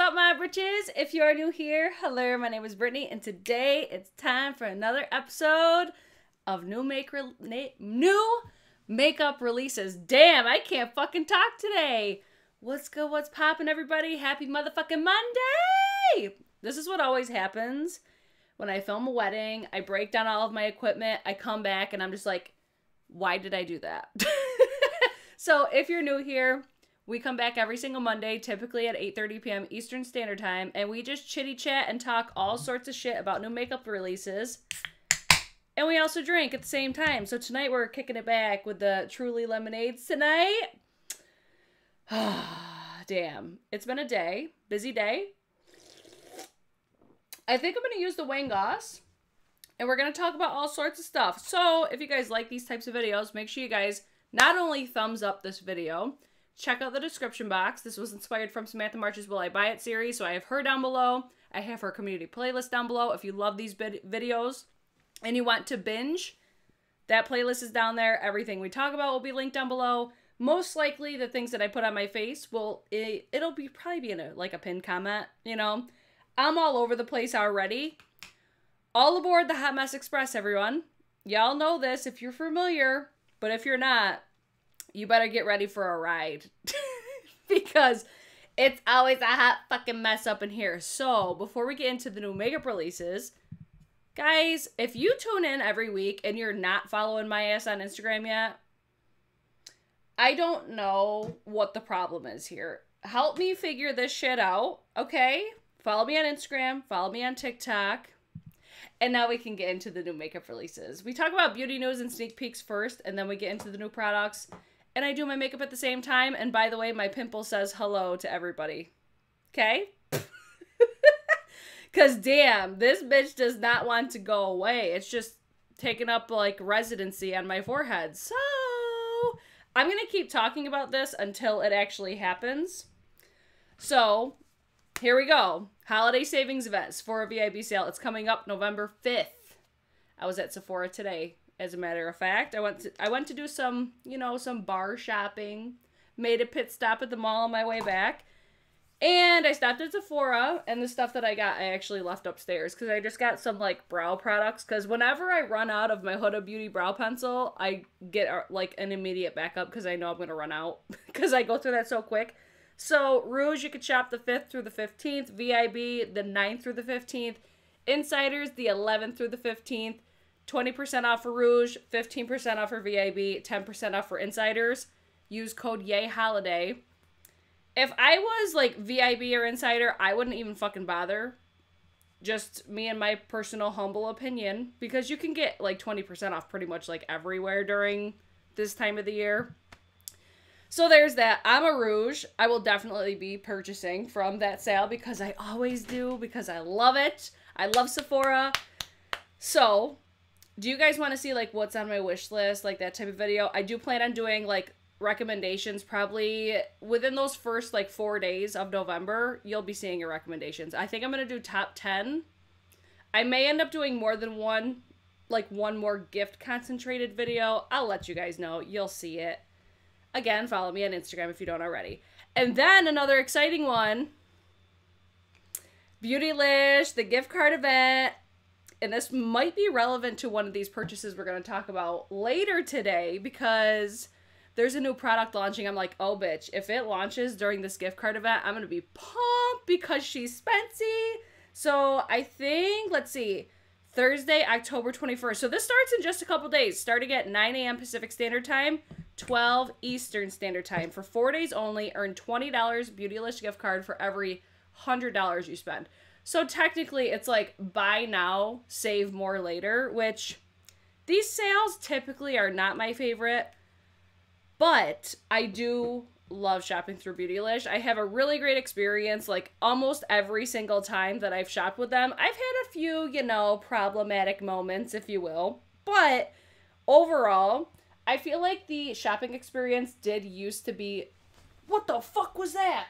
up, my britches? If you are new here, hello, my name is Brittany, and today it's time for another episode of new make new makeup releases. Damn, I can't fucking talk today. What's good? What's poppin', everybody? Happy motherfucking Monday! This is what always happens when I film a wedding. I break down all of my equipment. I come back and I'm just like, why did I do that? so if you're new here, we come back every single Monday, typically at 8:30 p.m. Eastern Standard Time, and we just chitty chat and talk all sorts of shit about new makeup releases. And we also drink at the same time. So tonight we're kicking it back with the Truly Lemonades tonight. Damn. It's been a day, busy day. I think I'm going to use the Wayne Goss and we're going to talk about all sorts of stuff. So, if you guys like these types of videos, make sure you guys not only thumbs up this video, check out the description box. This was inspired from Samantha March's Will I Buy It series, so I have her down below. I have her community playlist down below. If you love these videos and you want to binge, that playlist is down there. Everything we talk about will be linked down below. Most likely, the things that I put on my face will it, it'll be probably be in a like a pinned comment. You know, I'm all over the place already. All aboard the Hot Mess Express, everyone. Y'all know this if you're familiar, but if you're not, you better get ready for a ride. because it's always a hot fucking mess up in here. So, before we get into the new makeup releases, guys, if you tune in every week and you're not following my ass on Instagram yet, I don't know what the problem is here. Help me figure this shit out, okay? Follow me on Instagram, follow me on TikTok. And now we can get into the new makeup releases. We talk about beauty news and sneak peeks first, and then we get into the new products and I do my makeup at the same time. And by the way, my pimple says hello to everybody. Okay? Because damn, this bitch does not want to go away. It's just taking up like residency on my forehead. So I'm going to keep talking about this until it actually happens. So here we go. Holiday savings events for a VIB sale. It's coming up November 5th. I was at Sephora today as a matter of fact. I went to I went to do some, you know, some bar shopping. Made a pit stop at the mall on my way back. And I stopped at Sephora, and the stuff that I got, I actually left upstairs because I just got some like brow products. Because whenever I run out of my Huda Beauty brow pencil, I get uh, like an immediate backup because I know I'm gonna run out because I go through that so quick. So Rouge, you could shop the 5th through the 15th. VIB, the 9th through the 15th. Insiders, the 11th through the 15th. 20% off for Rouge, 15% off for VIB, 10% off for Insiders. Use code YAY HOLIDAY. If I was like VIB or Insider, I wouldn't even fucking bother. Just me and my personal humble opinion. Because you can get like 20% off pretty much like everywhere during this time of the year. So there's that. I'm a Rouge. I will definitely be purchasing from that sale because I always do, because I love it. I love Sephora. So do you guys want to see like what's on my wish list, like that type of video? I do plan on doing like recommendations probably within those first like four days of November. You'll be seeing your recommendations. I think I'm gonna do top ten. I may end up doing more than one, like one more gift concentrated video. I'll let you guys know. You'll see it. Again, follow me on Instagram if you don't already. And then another exciting one. Beautylish, the gift card event and this might be relevant to one of these purchases we're going to talk about later today because there's a new product launching. I'm like, oh, bitch, if it launches during this gift card event, I'm going to be pumped because she's spency. So I think, let's see, Thursday, October 21st. So this starts in just a couple days, starting at 9 a.m. Pacific Standard Time, 12 Eastern Standard Time. For four days only, earn $20 Beautylish gift card for every $100 you spend. So technically, it's like buy now, save more later, which these sales typically are not my favorite, but I do love shopping through Beautylish. I have a really great experience like almost every single time that I've shopped with them. I've had a few, you know, problematic moments, if you will, but overall, I feel like the shopping experience did used to be. What the fuck was that?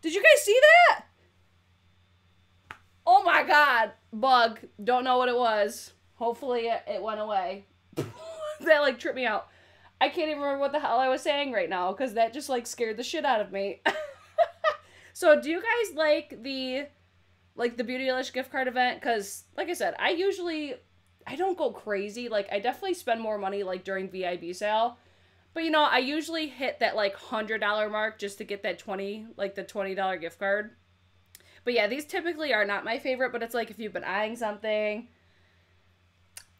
Did you guys see that? Oh my god, bug. Don't know what it was. Hopefully it, it went away. that like tripped me out. I can't even remember what the hell I was saying right now because that just like scared the shit out of me. So, do you guys like the like the Beautylish gift card event? Because, like I said, I usually I don't go crazy. Like, I definitely spend more money like during VIB sale. But you know, I usually hit that like hundred dollar mark just to get that twenty, like the twenty dollar gift card. But yeah, these typically are not my favorite. But it's like if you've been eyeing something,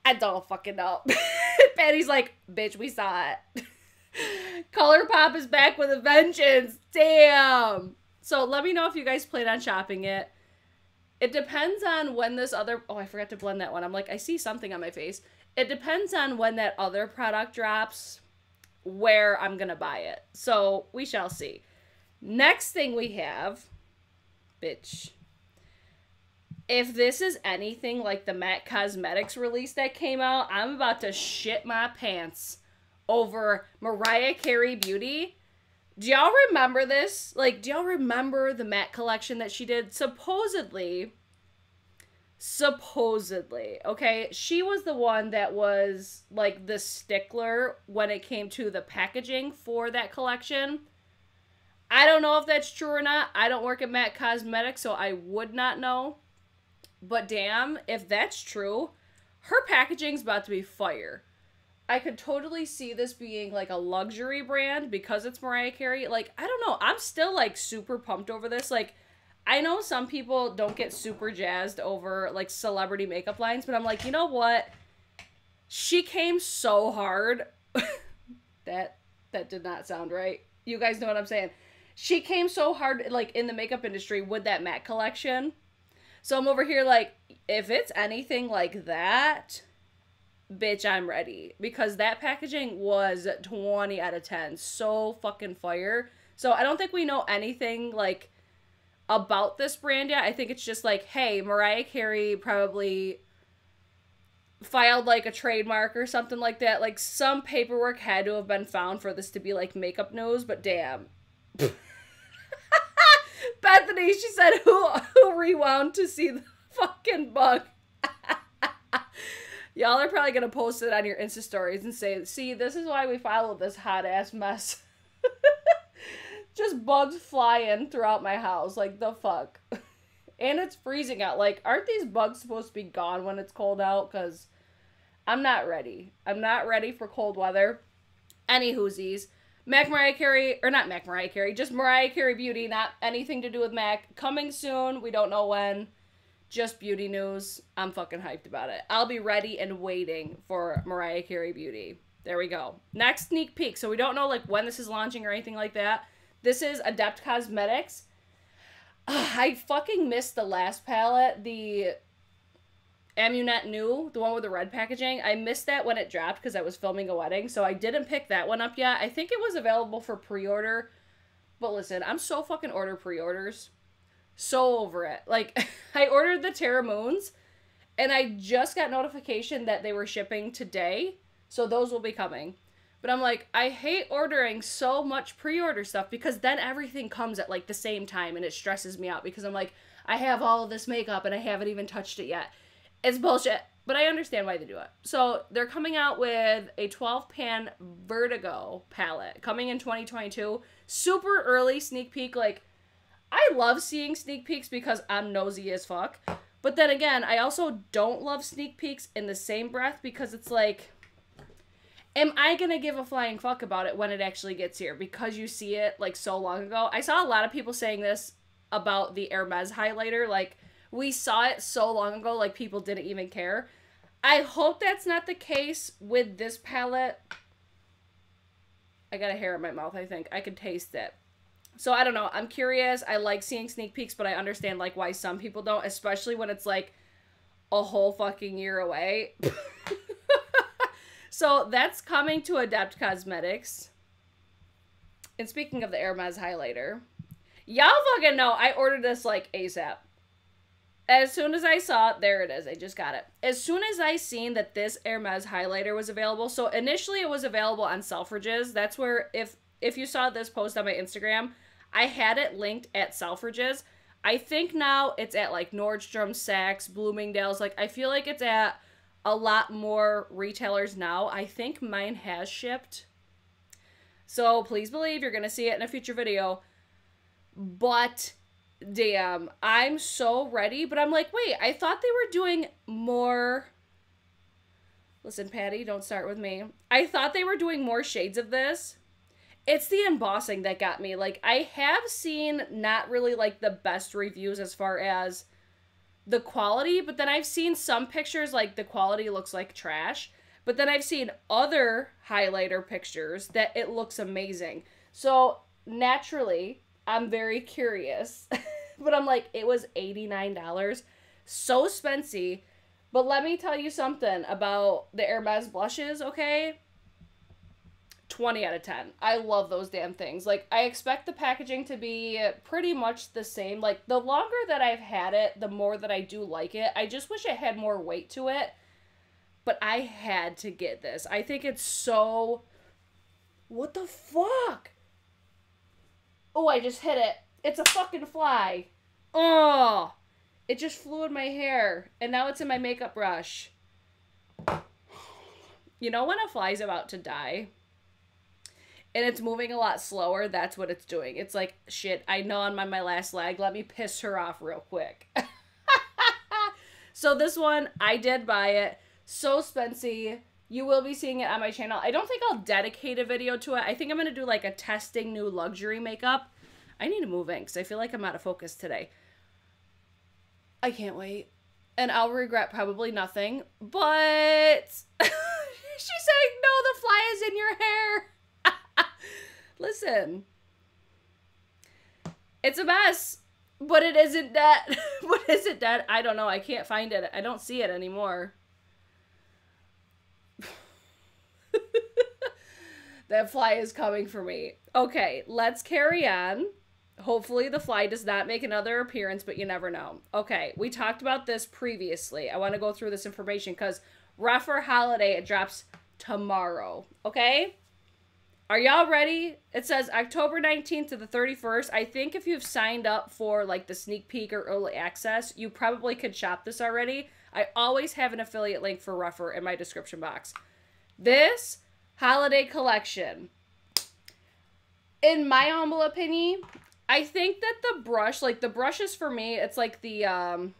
I don't fucking know. Patty's like, bitch, we saw it. ColourPop is back with a vengeance. Damn. So let me know if you guys plan on shopping it. It depends on when this other. Oh, I forgot to blend that one. I'm like, I see something on my face. It depends on when that other product drops, where I'm going to buy it. So we shall see. Next thing we have. Bitch. If this is anything like the MAC Cosmetics release that came out, I'm about to shit my pants over Mariah Carey Beauty. Do y'all remember this? Like, do y'all remember the MAC collection that she did? Supposedly, supposedly, okay, she was the one that was like the stickler when it came to the packaging for that collection. I don't know if that's true or not. I don't work at MAC Cosmetics, so I would not know. But damn, if that's true, her packaging's about to be fire. I could totally see this being like a luxury brand because it's Mariah Carey. Like, I don't know. I'm still like super pumped over this. Like, I know some people don't get super jazzed over like celebrity makeup lines, but I'm like, you know what? She came so hard. that that did not sound right. You guys know what I'm saying. She came so hard like in the makeup industry with that MAC collection so I'm over here like, if it's anything like that, bitch, I'm ready. Because that packaging was 20 out of 10. So fucking fire. So I don't think we know anything like about this brand yet. I think it's just like, hey, Mariah Carey probably filed like a trademark or something like that. Like some paperwork had to have been found for this to be like makeup news, but damn. Bethany, she said, who, who rewound to see the fucking bug? Y'all are probably going to post it on your Insta stories and say, see, this is why we followed this hot ass mess. Just bugs flying throughout my house. Like, the fuck? and it's freezing out. Like, aren't these bugs supposed to be gone when it's cold out? Because I'm not ready. I'm not ready for cold weather. Any whoosies. Mac Mariah Carey, or not Mac Mariah Carey, just Mariah Carey Beauty, not anything to do with Mac. Coming soon, we don't know when. Just beauty news. I'm fucking hyped about it. I'll be ready and waiting for Mariah Carey Beauty. There we go. Next sneak peek. So we don't know like when this is launching or anything like that. This is Adept Cosmetics. Ugh, I fucking missed the last palette, the Amunet New, the one with the red packaging. I missed that when it dropped because I was filming a wedding, so I didn't pick that one up yet. I think it was available for pre-order. But listen, I'm so fucking order pre-orders. So over it. Like, I ordered the Terra Moons, and I just got notification that they were shipping today, so those will be coming. But I'm like, I hate ordering so much pre-order stuff because then everything comes at like the same time and it stresses me out because I'm like, I have all of this makeup and I haven't even touched it yet. It's bullshit, but I understand why they do it. So they're coming out with a 12 pan Vertigo palette coming in 2022. Super early sneak peek. Like, I love seeing sneak peeks because I'm nosy as fuck. But then again, I also don't love sneak peeks in the same breath because it's like, am I gonna give a flying fuck about it when it actually gets here because you see it like so long ago? I saw a lot of people saying this about the Hermes highlighter. Like, we saw it so long ago, like people didn't even care. I hope that's not the case with this palette. I got a hair in my mouth, I think. I could taste it. So I don't know. I'm curious. I like seeing sneak peeks, but I understand like why some people don't, especially when it's like a whole fucking year away. so that's coming to Adept Cosmetics. And speaking of the Hermes highlighter, y'all fucking know I ordered this like ASAP as soon as I saw it, there it is. I just got it. As soon as I seen that this Hermes highlighter was available, so initially it was available on Selfridges. That's where if if you saw this post on my Instagram, I had it linked at Selfridges. I think now it's at like Nordstrom, Saks, Bloomingdale's. Like I feel like it's at a lot more retailers now. I think mine has shipped. So please believe you're gonna see it in a future video. But damn, I'm so ready. But I'm like, wait, I thought they were doing more. Listen, Patty, don't start with me. I thought they were doing more shades of this. It's the embossing that got me. Like, I have seen not really like the best reviews as far as the quality, but then I've seen some pictures like the quality looks like trash. But then I've seen other highlighter pictures that it looks amazing. So naturally, I'm very curious. but I'm like, it was $89. So spency. But let me tell you something about the Hermes blushes, okay? 20 out of 10. I love those damn things. Like, I expect the packaging to be pretty much the same. Like, the longer that I've had it, the more that I do like it. I just wish it had more weight to it. But I had to get this. I think it's so. What the fuck? Oh, I just hit it. It's a fucking fly. Oh, it just flew in my hair. And now it's in my makeup brush. You know when a fly's about to die? and it's moving a lot slower, that's what it's doing. It's like, shit, I know I'm on my last leg. Let me piss her off real quick. so this one, I did buy it. So spency. You will be seeing it on my channel. I don't think I'll dedicate a video to it. I think I'm going to do like a testing new luxury makeup. I need to move in because I feel like I'm out of focus today. I can't wait. And I'll regret probably nothing. But she's saying, no, the fly is in your hair. Listen, it's a mess, but it isn't dead. what is it dead? I don't know. I can't find it. I don't see it anymore. That fly is coming for me. Okay, let's carry on. Hopefully, the fly does not make another appearance, but you never know. Okay, we talked about this previously. I want to go through this information because Rephr Holiday it drops tomorrow. Okay? Are y'all ready? It says October 19th to the 31st. I think if you've signed up for like the sneak peek or early access, you probably could shop this already. I always have an affiliate link for Rephr in my description box. This holiday collection, in my humble opinion, I think that the brush, like the brushes for me, it's like the, um,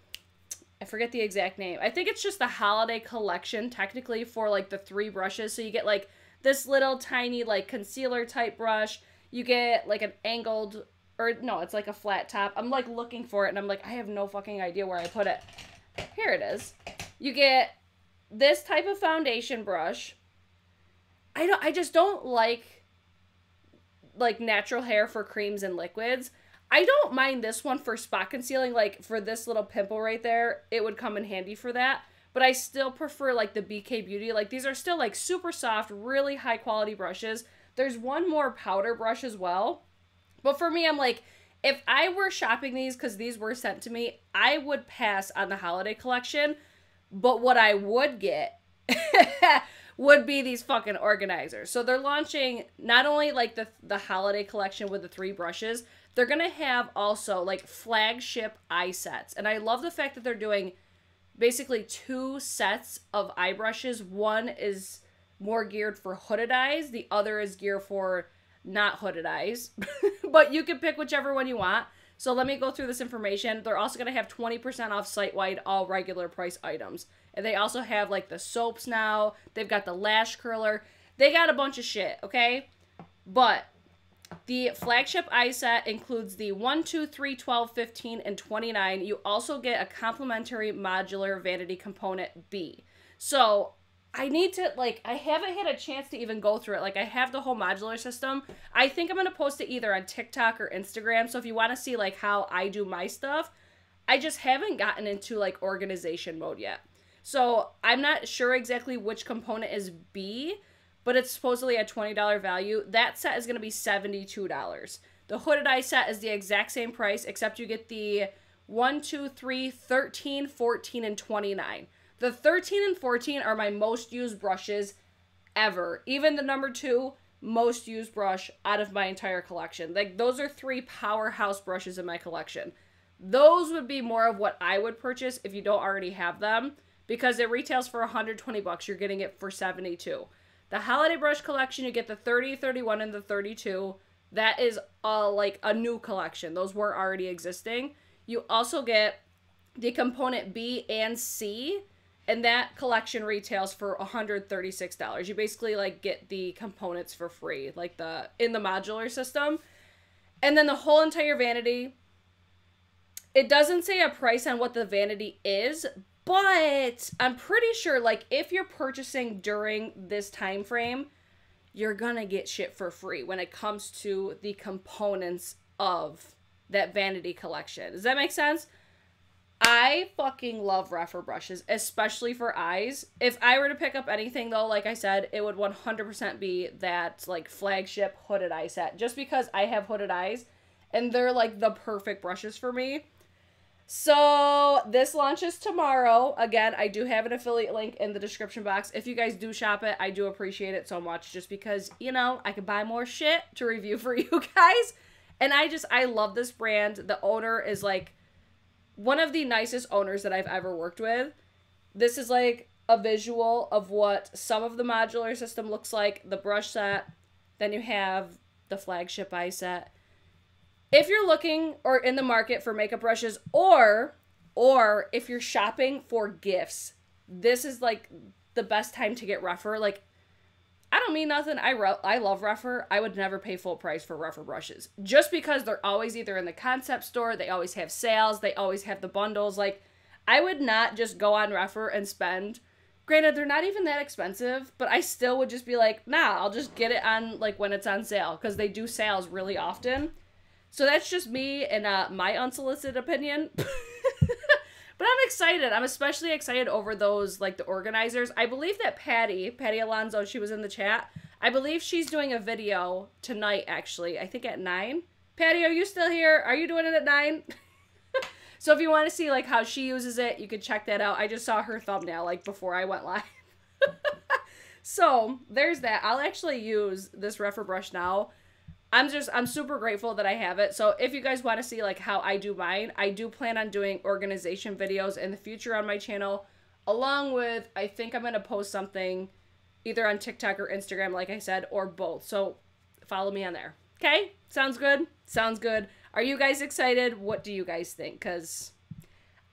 I forget the exact name. I think it's just the holiday collection technically for like the three brushes. So you get like this little tiny like concealer type brush. You get like an angled or no, it's like a flat top. I'm like looking for it and I'm like I have no fucking idea where I put it. Here it is. You get this type of foundation brush. I don't I just don't like like natural hair for creams and liquids. I don't mind this one for spot concealing like for this little pimple right there. It would come in handy for that but I still prefer like the BK Beauty. Like these are still like super soft, really high quality brushes. There's one more powder brush as well. But for me, I'm like, if I were shopping these because these were sent to me, I would pass on the holiday collection. But what I would get would be these fucking organizers. So they're launching not only like the the holiday collection with the three brushes, they're gonna have also like flagship eye sets. And I love the fact that they're doing basically two sets of eye brushes. One is more geared for hooded eyes, the other is geared for not hooded eyes. but you can pick whichever one you want. So let me go through this information. They're also going to have 20% off site wide all regular price items. And they also have like the soaps now. They've got the lash curler. They got a bunch of shit, okay? But the flagship eye set includes the 1, 2, 3, 12, 15, and 29. You also get a complimentary modular vanity component B. So I need to, like, I haven't had a chance to even go through it. Like, I have the whole modular system. I think I'm going to post it either on TikTok or Instagram. So if you want to see, like, how I do my stuff, I just haven't gotten into, like, organization mode yet. So I'm not sure exactly which component is B but it's supposedly a $20 value. That set is going to be $72. The hooded eye set is the exact same price, except you get the 1, 2, 3, 13, 14, and 29. The 13 and 14 are my most used brushes ever. Even the number two most used brush out of my entire collection. Like, those are three powerhouse brushes in my collection. Those would be more of what I would purchase if you don't already have them because it retails for 120 bucks. You're getting it for 72. The holiday brush collection, you get the 30, 31, and the 32. That is a like a new collection. Those were already existing. You also get the component B and C, and that collection retails for $136. You basically like get the components for free, like the in the modular system. And then the whole entire vanity it doesn't say a price on what the vanity is, but I'm pretty sure like if you're purchasing during this time frame, you're going to get shit for free when it comes to the components of that vanity collection. Does that make sense? I fucking love Rephr brushes, especially for eyes. If I were to pick up anything though, like I said, it would 100% be that like flagship hooded eye set just because I have hooded eyes and they're like the perfect brushes for me. So this launches tomorrow. Again, I do have an affiliate link in the description box. If you guys do shop it, I do appreciate it so much just because, you know, I could buy more shit to review for you guys. And I just I love this brand. The owner is like one of the nicest owners that I've ever worked with. This is like a visual of what some of the modular system looks like, the brush set, then you have the flagship eye set. If you're looking or in the market for makeup brushes or or if you're shopping for gifts, this is like the best time to get Rephr. Like I don't mean nothing. I I love Rephr. I would never pay full price for Rephr brushes just because they're always either in the concept store, they always have sales, they always have the bundles. Like I would not just go on Rephr and spend. Granted, they're not even that expensive, but I still would just be like, nah, I'll just get it on like when it's on sale because they do sales really often. So that's just me and uh, my unsolicited opinion. but I'm excited. I'm especially excited over those like the organizers. I believe that Patty, Patty Alonso, she was in the chat. I believe she's doing a video tonight actually. I think at 9. Patty, are you still here? Are you doing it at 9? so if you want to see like how she uses it, you can check that out. I just saw her thumbnail like before I went live. so, there's that. I'll actually use this Rephr brush now I'm just I'm super grateful that I have it. So if you guys want to see like how I do mine, I do plan on doing organization videos in the future on my channel along with I think I'm going to post something either on TikTok or Instagram like I said or both. So follow me on there. Okay? Sounds good? Sounds good. Are you guys excited? What do you guys think? Cuz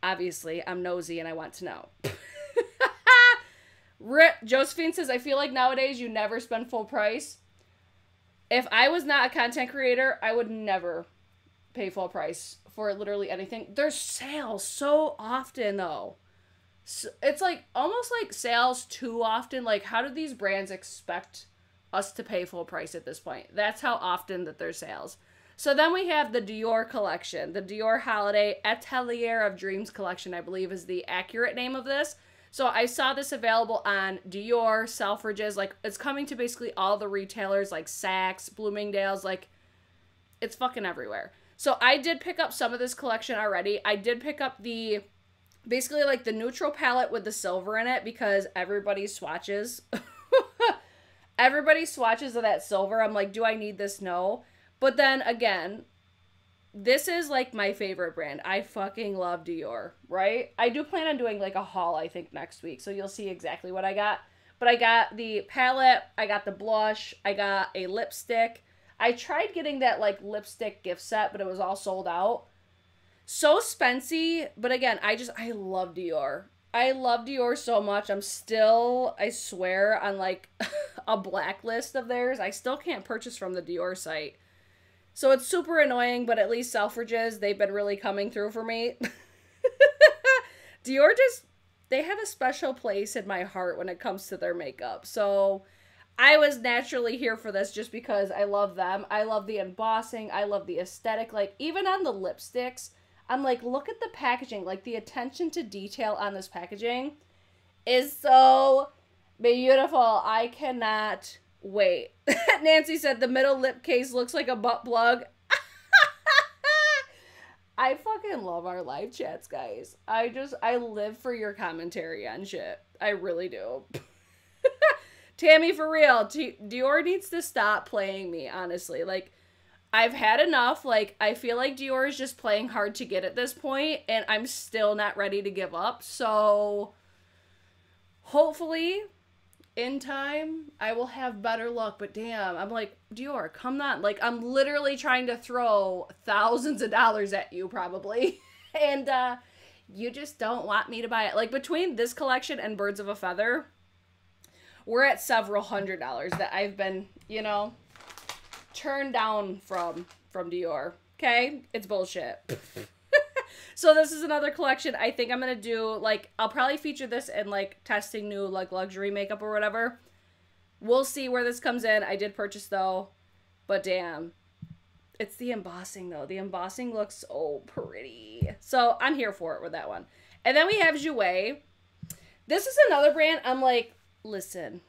obviously I'm nosy and I want to know. Rip Josephine says I feel like nowadays you never spend full price if I was not a content creator, I would never pay full price for literally anything. There's sales so often though. So it's like almost like sales too often. Like how do these brands expect us to pay full price at this point? That's how often that there's sales. So then we have the Dior collection, the Dior Holiday Atelier of Dreams collection, I believe is the accurate name of this. So I saw this available on Dior, Selfridges, like it's coming to basically all the retailers like Saks, Bloomingdale's, like it's fucking everywhere. So I did pick up some of this collection already. I did pick up the basically like the neutral palette with the silver in it because everybody swatches. everybody swatches of that silver. I'm like, do I need this? No. But then again, this is like my favorite brand. I fucking love Dior, right? I do plan on doing like a haul, I think, next week. So you'll see exactly what I got. But I got the palette, I got the blush, I got a lipstick. I tried getting that like lipstick gift set, but it was all sold out. So spency, but again, I just I love Dior. I love Dior so much. I'm still, I swear, on like a blacklist of theirs. I still can't purchase from the Dior site so it's super annoying, but at least Selfridges, they've been really coming through for me. Dior just, they have a special place in my heart when it comes to their makeup. So I was naturally here for this just because I love them. I love the embossing. I love the aesthetic. Like, even on the lipsticks, I'm like, look at the packaging. Like, the attention to detail on this packaging is so beautiful. I cannot Wait. Nancy said the middle lip case looks like a butt plug. I fucking love our live chats, guys. I just, I live for your commentary on shit. I really do. Tammy, for real, Dior needs to stop playing me, honestly. Like, I've had enough. Like, I feel like Dior is just playing hard to get at this point, and I'm still not ready to give up. So, hopefully, in time, I will have better luck. But damn, I'm like, Dior, come on. Like, I'm literally trying to throw thousands of dollars at you, probably. and, uh, you just don't want me to buy it. Like, between this collection and Birds of a Feather, we're at several hundred dollars that I've been, you know, turned down from from Dior. Okay? It's bullshit. so this is another collection. I think I'm gonna do like I'll probably feature this in like testing new like luxury makeup or whatever. We'll see where this comes in. I did purchase though, but damn. It's the embossing though. The embossing looks so pretty. So I'm here for it with that one. And then we have Jouer. This is another brand. I'm like, listen,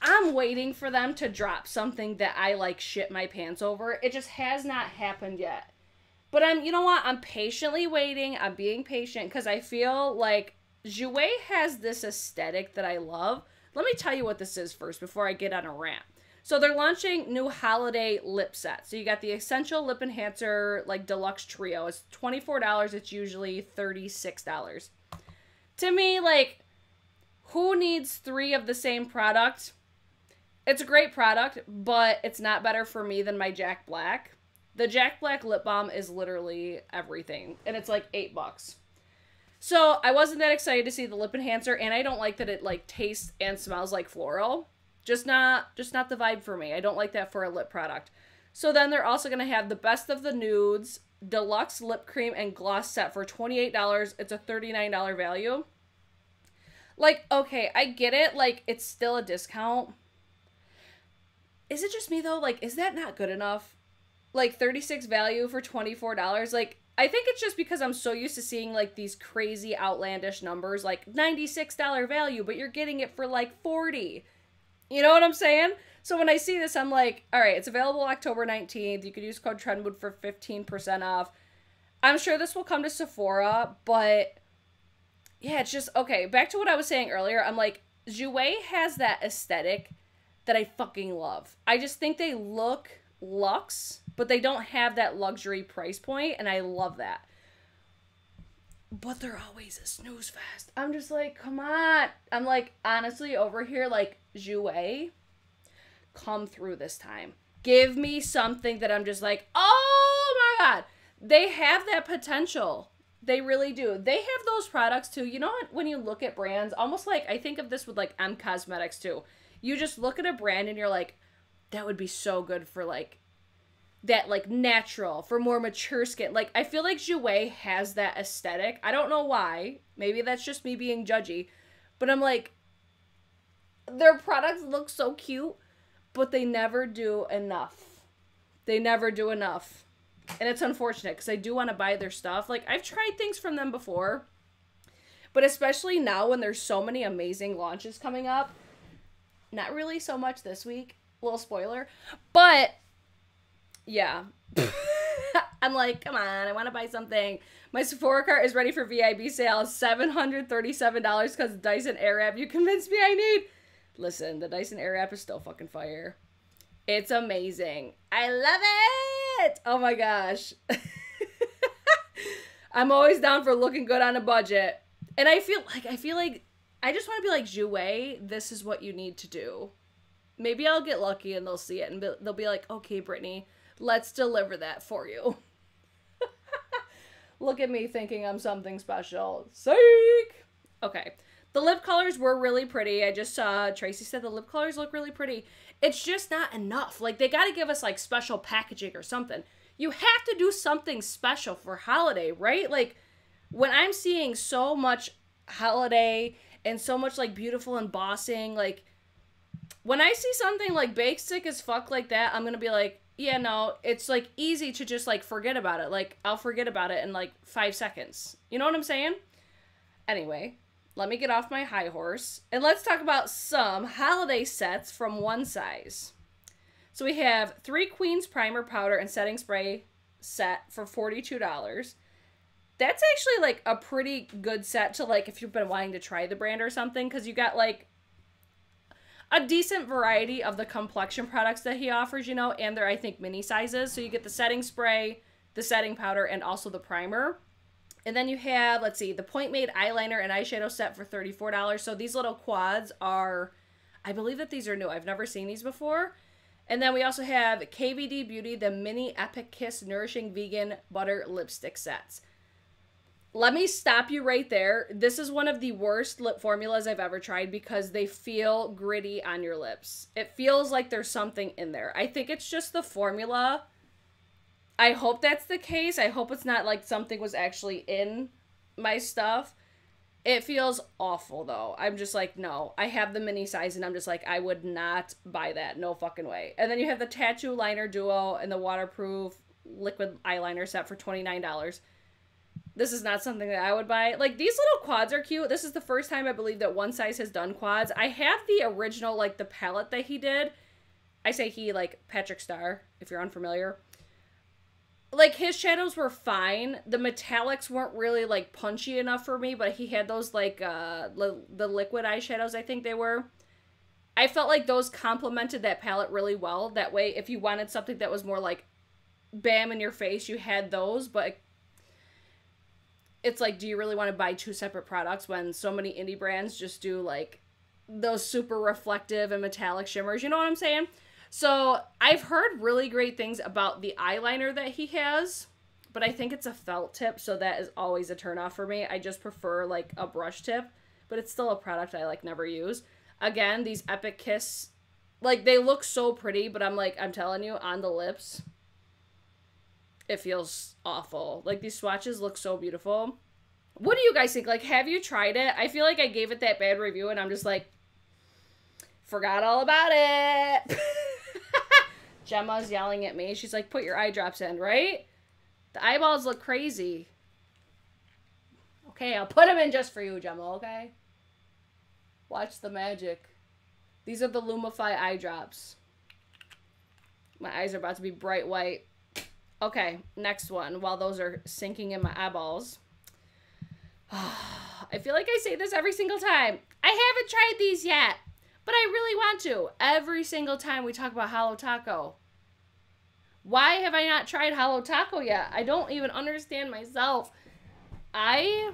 I'm waiting for them to drop something that I like shit my pants over. It just has not happened yet. But I'm, you know what? I'm patiently waiting. I'm being patient because I feel like Jouer has this aesthetic that I love. Let me tell you what this is first before I get on a rant. So they're launching new holiday lip sets. So you got the Essential Lip Enhancer like deluxe trio. It's $24. It's usually $36. To me, like, who needs three of the same product? It's a great product, but it's not better for me than my Jack Black. The Jack Black lip balm is literally everything, and it's like eight bucks. So I wasn't that excited to see the lip enhancer, and I don't like that it like tastes and smells like floral. Just not, just not the vibe for me. I don't like that for a lip product. So then they're also gonna have the best of the nudes deluxe lip cream and gloss set for twenty eight dollars. It's a thirty nine dollar value. Like, okay, I get it. Like, it's still a discount is it just me though? Like, is that not good enough? Like 36 value for $24. Like, I think it's just because I'm so used to seeing like these crazy outlandish numbers, like $96 value, but you're getting it for like 40. You know what I'm saying? So when I see this, I'm like, all right, it's available October 19th. You could use code TrendMood for 15% off. I'm sure this will come to Sephora, but yeah, it's just okay. Back to what I was saying earlier. I'm like, Jouer has that aesthetic that I fucking love. I just think they look luxe, but they don't have that luxury price point, and I love that. But they're always a snooze fest. I'm just like, come on. I'm like, honestly, over here, like, Jouer, come through this time. Give me something that I'm just like, oh my god. They have that potential. They really do. They have those products too. You know what? When you look at brands, almost like I think of this with like EM Cosmetics too you just look at a brand and you're like, that would be so good for like that like natural for more mature skin. Like I feel like Jouer has that aesthetic. I don't know why. Maybe that's just me being judgy, but I'm like their products look so cute, but they never do enough. They never do enough. And it's unfortunate cuz I do want to buy their stuff. Like I've tried things from them before, but especially now when there's so many amazing launches coming up, not really so much this week. Little spoiler. But yeah. I'm like, come on, I want to buy something. My Sephora cart is ready for VIB sale. $737 because Dyson Airwrap you convinced me I need. Listen, the Dyson Airwrap is still fucking fire. It's amazing. I love it. Oh my gosh. I'm always down for looking good on a budget. And I feel like I feel like I just want to be like Jouer. This is what you need to do. Maybe I'll get lucky and they'll see it and they'll be like, "Okay, Brittany, let's deliver that for you." Look at me thinking I'm something special. Psych. Okay. The lip colors were really pretty. I just saw Tracy said the lip colors look really pretty. It's just not enough. Like they got to give us like special packaging or something. You have to do something special for holiday, right? Like when I'm seeing so much holiday and so much like beautiful embossing. Like when I see something like basic as fuck like that, I'm gonna be like, yeah, no, it's like easy to just like forget about it. Like I'll forget about it in like five seconds. You know what I'm saying? Anyway, let me get off my high horse and let's talk about some holiday sets from one size. So we have three Queens primer powder and setting spray set for $42 that's actually like a pretty good set to like if you've been wanting to try the brand or something because you got like a decent variety of the complexion products that he offers, you know, and they're I think mini sizes. So you get the setting spray, the setting powder, and also the primer. And then you have, let's see, the Point Made eyeliner and eyeshadow set for $34. So these little quads are, I believe that these are new. I've never seen these before. And then we also have KVD Beauty, the Mini Epic Kiss Nourishing Vegan Butter Lipstick Sets. Let me stop you right there. This is one of the worst lip formulas I've ever tried because they feel gritty on your lips. It feels like there's something in there. I think it's just the formula I hope that's the case. I hope it's not like something was actually in my stuff. It feels awful though. I'm just like, no. I have the mini size and I'm just like, I would not buy that. No fucking way. And then you have the tattoo liner duo and the waterproof liquid eyeliner set for $29. This is not something that I would buy. Like these little quads are cute. This is the first time I believe that one size has done quads. I have the original like the palette that he did. I say he like Patrick Starrr, if you're unfamiliar like his shadows were fine. The metallics weren't really like punchy enough for me, but he had those like uh li- the liquid eyeshadows I think they were. I felt like those complemented that palette really well. That way if you wanted something that was more like bam in your face, you had those, but it's like do you really want to buy two separate products when so many indie brands just do like those super reflective and metallic shimmers, you know what I'm saying? So I've heard really great things about the eyeliner that he has, but I think it's a felt tip, so that is always a turnoff for me. I just prefer like a brush tip, but it's still a product I like never use. Again, these Epic Kiss, like they look so pretty, but I'm like, I'm telling you, on the lips, it feels awful. Like these swatches look so beautiful. What do you guys think? Like, have you tried it? I feel like I gave it that bad review, and I'm just like, forgot all about it. Gemma's yelling at me. She's like, put your eye drops in, right? The eyeballs look crazy. Okay, I'll put them in just for you, Gemma, okay? Watch the magic. These are the Lumify eye drops. My eyes are about to be bright white. Okay, next one. While those are sinking in my eyeballs. I feel like I say this every single time. I haven't tried these yet. But I really want to. Every single time we talk about Holo Taco. Why have I not tried Holo Taco yet? I don't even understand myself. I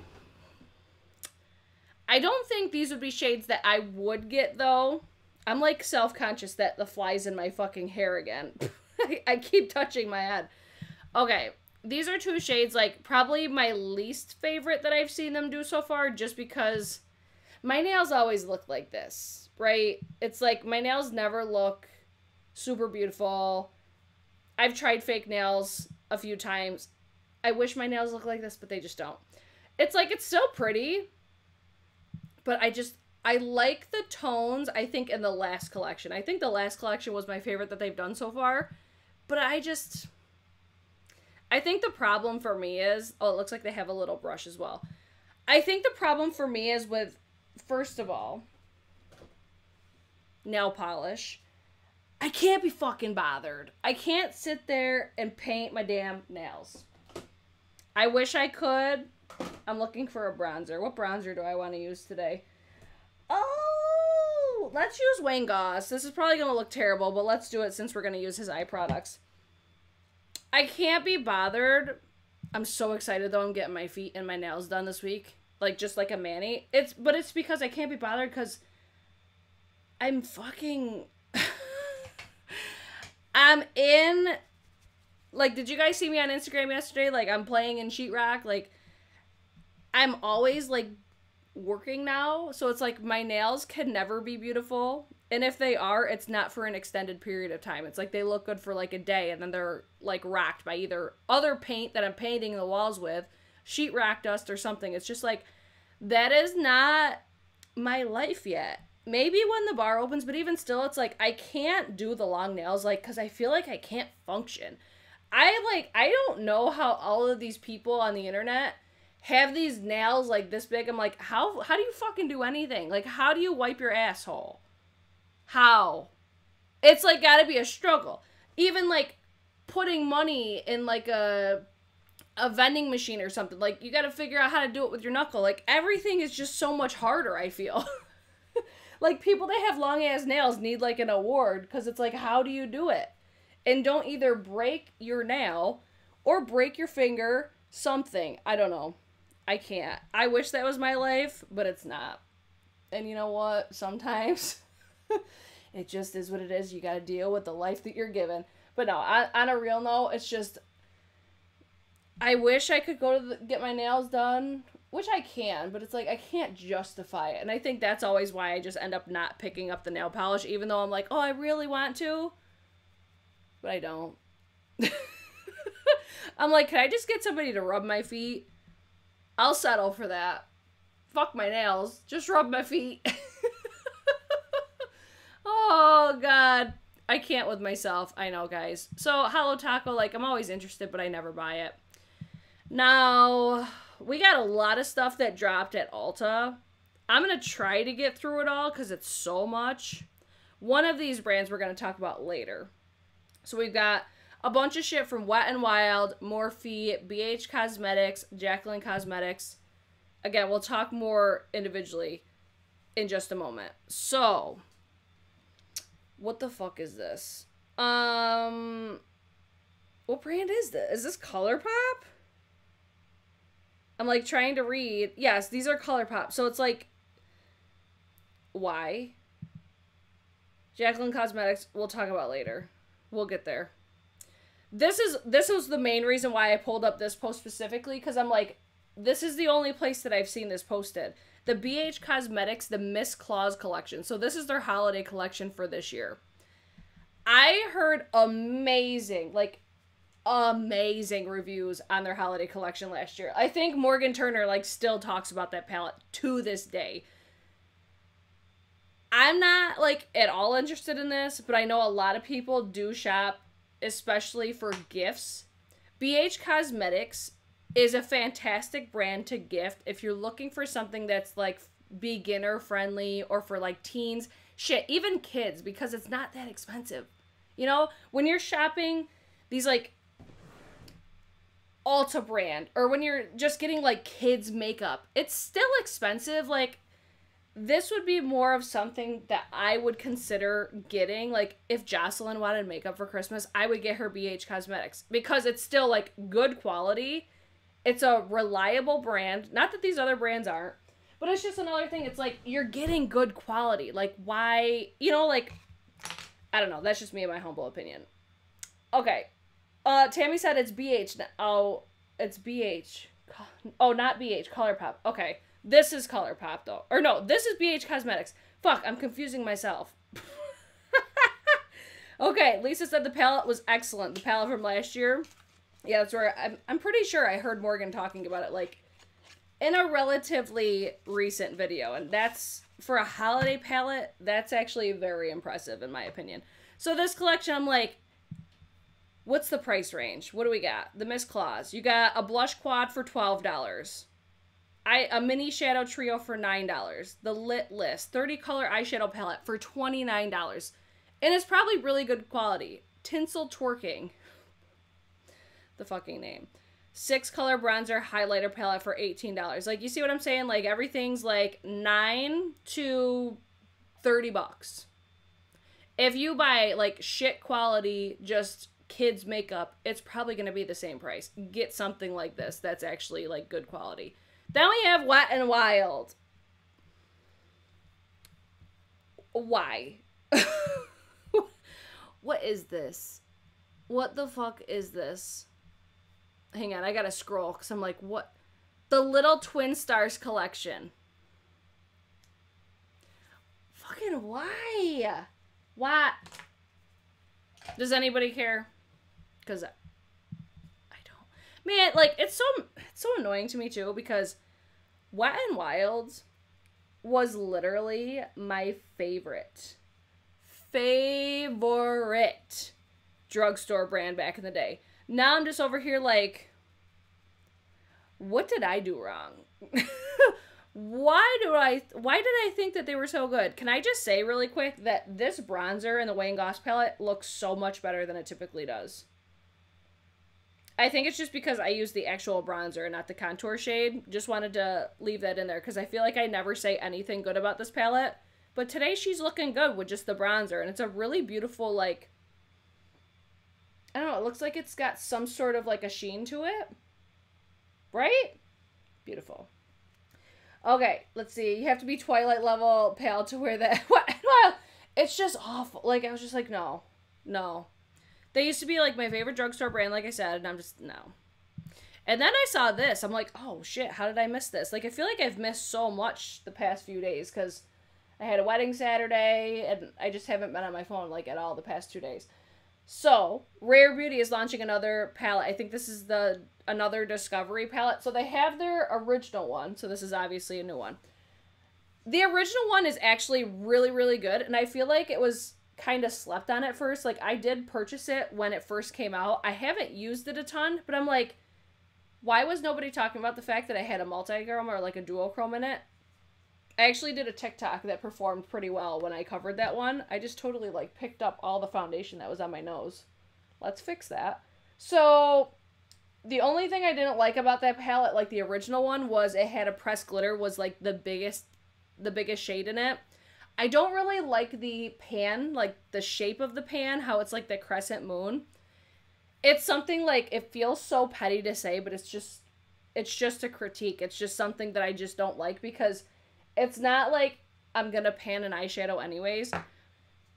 I don't think these would be shades that I would get though. I'm like self-conscious that the flies in my fucking hair again. I keep touching my head. Okay, these are two shades like probably my least favorite that I've seen them do so far just because my nails always look like this right? It's like my nails never look super beautiful. I've tried fake nails a few times. I wish my nails look like this, but they just don't. It's like it's so pretty, but I just I like the tones. I think in the last collection. I think the last collection was my favorite that they've done so far, but I just I think the problem for me is oh, it looks like they have a little brush as well. I think the problem for me is with first of all, nail polish. I can't be fucking bothered. I can't sit there and paint my damn nails. I wish I could. I'm looking for a bronzer. What bronzer do I want to use today? Oh, let's use Wayne Goss. This is probably going to look terrible, but let's do it since we're going to use his eye products. I can't be bothered. I'm so excited though. I'm getting my feet and my nails done this week. Like just like a Manny. It's but it's because I can't be bothered because I'm fucking. I'm in. Like, did you guys see me on Instagram yesterday? Like, I'm playing in sheetrock. Like, I'm always like working now. So it's like my nails can never be beautiful. And if they are, it's not for an extended period of time. It's like they look good for like a day and then they're like racked by either other paint that I'm painting the walls with, sheetrock dust, or something. It's just like, that is not my life yet maybe when the bar opens, but even still, it's like I can't do the long nails, like, because I feel like I can't function. I like, I don't know how all of these people on the internet have these nails like this big. I'm like, how how do you fucking do anything? Like, how do you wipe your asshole? How? It's like gotta be a struggle. Even like putting money in like a a vending machine or something. Like you got to figure out how to do it with your knuckle. Like everything is just so much harder, I feel. like people that have long ass nails need like an award because it's like how do you do it and don't either break your nail or break your finger something i don't know I can't. I wish that was my life, but it's not. And you know what? Sometimes it just is what it is. You got to deal with the life that you're given. But no, on, on a real note, it's just I wish I could go to the, get my nails done, which I can, but it's like I can't justify it. And I think that's always why I just end up not picking up the nail polish even though I'm like, "Oh, I really want to." But I don't. I'm like, "Can I just get somebody to rub my feet?" I'll settle for that. Fuck my nails. Just rub my feet. oh god. I can't with myself. I know, guys. So, Holo Taco, like, I'm always interested, but I never buy it. Now, we got a lot of stuff that dropped at Ulta. I'm going to try to get through it all because it's so much. One of these brands we're going to talk about later. So, we've got a bunch of shit from Wet and Wild, Morphe, BH Cosmetics, Jaclyn Cosmetics. Again, we'll talk more individually in just a moment. So, what the fuck is this? Um, what brand is this? Is this ColourPop? I'm like trying to read. Yes, these are ColourPop. So it's like, why? Jaclyn Cosmetics. We'll talk about later. We'll get there. This is this was the main reason why I pulled up this post specifically because I'm like, this is the only place that I've seen this posted. The BH Cosmetics, the Miss Claus collection. So this is their holiday collection for this year. I heard amazing, like amazing reviews on their holiday collection last year. I think Morgan Turner like still talks about that palette to this day. I'm not like at all interested in this, but I know a lot of people do shop especially for gifts. BH Cosmetics is a fantastic brand to gift if you're looking for something that's like beginner friendly or for like teens, shit, even kids because it's not that expensive. You know, when you're shopping these like Ulta brand or when you're just getting like kids makeup, it's still expensive. Like this would be more of something that I would consider getting. Like, if Jocelyn wanted makeup for Christmas, I would get her BH Cosmetics because it's still like good quality. It's a reliable brand. Not that these other brands aren't, but it's just another thing. It's like you're getting good quality. Like, why, you know, like, I don't know. That's just me and my humble opinion. Okay. Uh, Tammy said it's BH. Oh, it's BH. Oh, not BH. ColourPop. Okay. This is ColourPop though. Or no, this is BH Cosmetics. Fuck, I'm confusing myself. okay, Lisa said the palette was excellent. The palette from last year. Yeah, that's where I'm, I'm pretty sure I heard Morgan talking about it like in a relatively recent video. And that's for a holiday palette, that's actually very impressive in my opinion. So this collection, I'm like, what's the price range? What do we got? The Miss Claus. You got a blush quad for $12. I a mini shadow trio for nine dollars. The Lit List 30 color eyeshadow palette for twenty nine dollars, and it's probably really good quality. Tinsel twerking. The fucking name. Six color bronzer highlighter palette for eighteen dollars. Like you see what I'm saying? Like everything's like nine to thirty bucks. If you buy like shit quality, just kids makeup, it's probably gonna be the same price. Get something like this that's actually like good quality. Then we have Wet and Wild. Why? what is this? What the fuck is this? Hang on, I gotta scroll because I'm like, what? The Little Twin Stars collection. Fucking why? Why? Does anybody care? Because I, don't. man, like it's so it's so annoying to me too because Wet and Wild was literally my favorite favorite drugstore brand back in the day. Now I'm just over here like what did I do wrong? why do I why did I think that they were so good? Can I just say really quick that this bronzer in the Wayne Goss palette looks so much better than it typically does. I think it's just because I use the actual bronzer, and not the contour shade. Just wanted to leave that in there because I feel like I never say anything good about this palette. But today she's looking good with just the bronzer. And it's a really beautiful, like... I don't know, it looks like it's got some sort of, like, a sheen to it. Right? Beautiful. Okay, let's see. You have to be Twilight level pale to wear that. What? It's just awful. Like I was just like, no, no. They used to be like my favorite drugstore brand, like I said, and I'm just no. And then I saw this. I'm like, oh shit, how did I miss this? Like I feel like I've missed so much the past few days because I had a wedding Saturday and I just haven't been on my phone like at all the past two days. So Rare Beauty is launching another palette. I think this is the another Discovery palette. So they have their original one. So this is obviously a new one. The original one is actually really, really good. And I feel like it was kind of slept on at first. Like I did purchase it when it first came out. I haven't used it a ton, but I'm like, why was nobody talking about the fact that I had a multi-chrome or like a duochrome in it? I actually did a TikTok that performed pretty well when I covered that one. I just totally like picked up all the foundation that was on my nose. Let's fix that. So the only thing I didn't like about that palette, like the original one, was it had a pressed glitter was like the biggest the biggest shade in it. I don't really like the pan, like the shape of the pan, how it's like the crescent moon. It's something like it feels so petty to say, but it's just it's just a critique. It's just something that I just don't like because it's not like I'm gonna pan an eyeshadow anyways.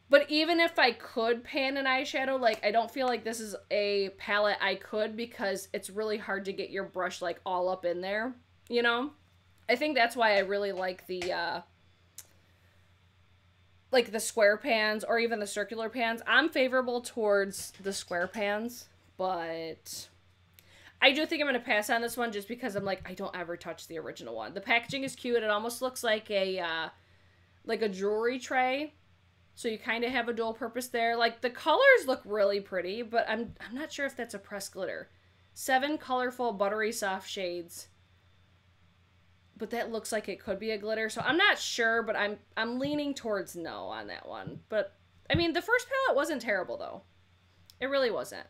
But even if I could pan an eyeshadow, like I don't feel like this is a palette I could because it's really hard to get your brush like all up in there, you know? I think that's why I really like the uh like the square pans or even the circular pans. I'm favorable towards the square pans, but I do think I'm going to pass on this one just because I'm like, I don't ever touch the original one. The packaging is cute. It almost looks like a, uh, like a jewelry tray. So you kind of have a dual purpose there. Like the colors look really pretty, but I'm, I'm not sure if that's a pressed glitter. Seven colorful buttery soft shades. But that looks like it could be a glitter. So I'm not sure, but I'm, I'm leaning towards no on that one. But I mean, the first palette wasn't terrible though. It really wasn't.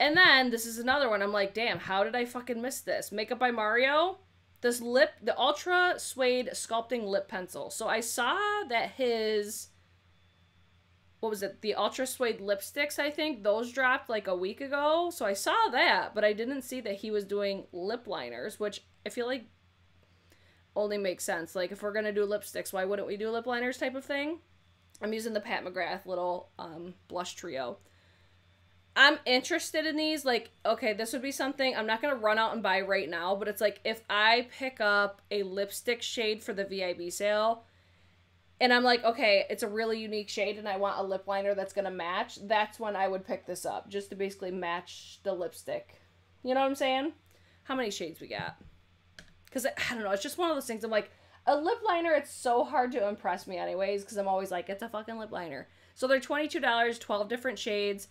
And then this is another one. I'm like, damn, how did I fucking miss this? Makeup by Mario. This lip, the Ultra Suede Sculpting Lip Pencil. So I saw that his, what was it? The Ultra Suede lipsticks, I think, those dropped like a week ago. So I saw that, but I didn't see that he was doing lip liners, which I feel like only makes sense. Like if we're gonna do lipsticks, why wouldn't we do lip liners type of thing? I'm using the Pat McGrath little um, blush trio. I'm interested in these. Like, okay, this would be something I'm not gonna run out and buy right now, but it's like if I pick up a lipstick shade for the VIB sale, and I'm like, okay, it's a really unique shade, and I want a lip liner that's gonna match. That's when I would pick this up, just to basically match the lipstick. You know what I'm saying? How many shades we got? Because I don't know, it's just one of those things. I'm like, a lip liner, it's so hard to impress me, anyways, because I'm always like, it's a fucking lip liner. So they're $22, 12 different shades.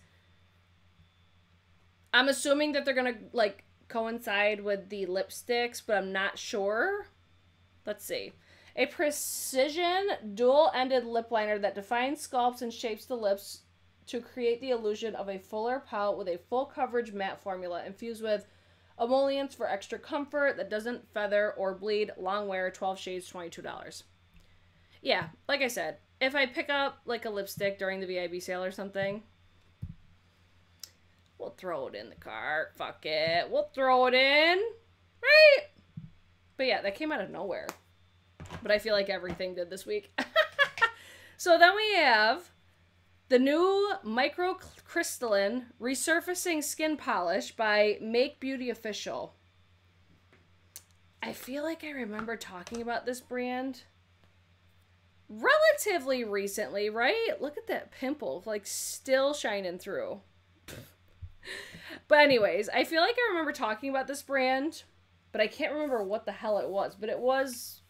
I'm assuming that they're gonna like coincide with the lipsticks, but I'm not sure. Let's see. A precision dual-ended lip liner that defines, sculpts, and shapes the lips to create the illusion of a fuller palette with a full coverage matte formula infused with emollients for extra comfort that doesn't feather or bleed. Long wear, 12 shades, $22. Yeah, like I said, if I pick up like a lipstick during the VIB sale or something, We'll throw it in the cart. Fuck it. We'll throw it in. Right? But yeah, that came out of nowhere. But I feel like everything did this week. so then we have the new microcrystalline resurfacing skin polish by Make Beauty Official. I feel like I remember talking about this brand relatively recently, right? Look at that pimple, like still shining through. But anyways, I feel like I remember talking about this brand, but I can't remember what the hell it was. But it was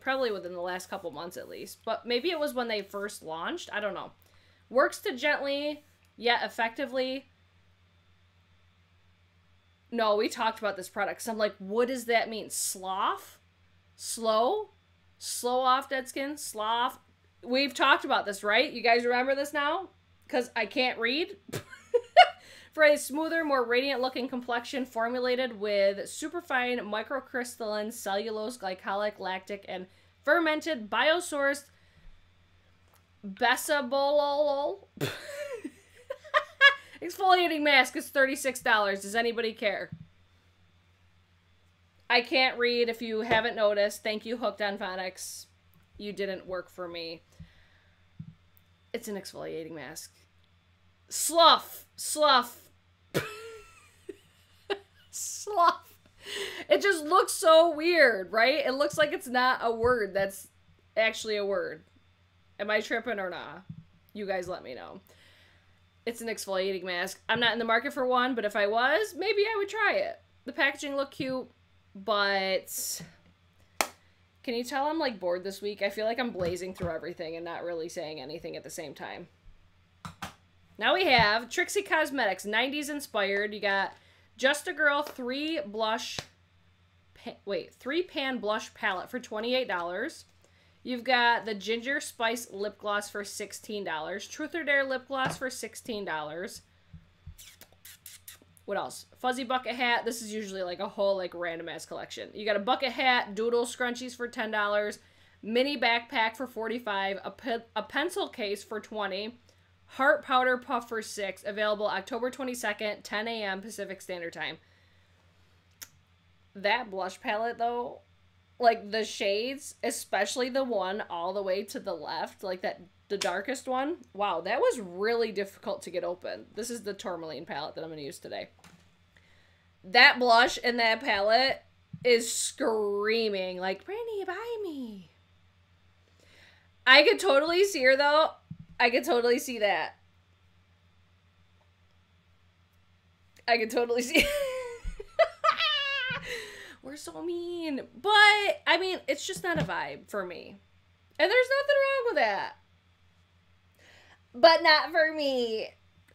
probably within the last couple months at least. But maybe it was when they first launched. I don't know. Works to gently yet effectively. No, we talked about this product. So I'm like, what does that mean? Sloth? Slow? Slow off dead skin? Sloth? We've talked about this, right? You guys remember this now? Because I can't read. for a smoother, more radiant looking complexion formulated with superfine microcrystalline cellulose, glycolic, lactic, and fermented biosourced bisabolol. Exfoliating mask is $36. Does anybody care? I can't read if you haven't noticed. Thank you, Hooked on Phonics. You didn't work for me. It's an exfoliating mask. Slough. Slough. Slough. It just looks so weird, right? It looks like it's not a word that's actually a word. Am I tripping or not? You guys let me know. It's an exfoliating mask. I'm not in the market for one, but if I was, maybe I would try it. The packaging looked cute, but can you tell I'm like bored this week? I feel like I'm blazing through everything and not really saying anything at the same time. Now we have Trixie Cosmetics, 90s inspired. You got Just a Girl 3 blush, wait, 3 pan blush palette for $28. You've got the Ginger Spice lip gloss for $16. Truth or Dare lip gloss for $16. What else? Fuzzy bucket hat. This is usually like a whole like random ass collection. You got a bucket hat, doodle scrunchies for $10, mini backpack for 45, a, pe- a pencil case for 20, heart powder puff for 6, available October 22nd, 10 a.m. Pacific Standard Time. That blush palette though, like the shades, especially the one all the way to the left, like that the darkest one. Wow, that was really difficult to get open. This is the tourmaline palette that I'm going to use today. That blush in that palette is screaming like, Brandy, buy me. I could totally see her though. I could totally see that. I could totally see we're so mean. But I mean, it's just not a vibe for me. And there's nothing wrong with that. But not for me.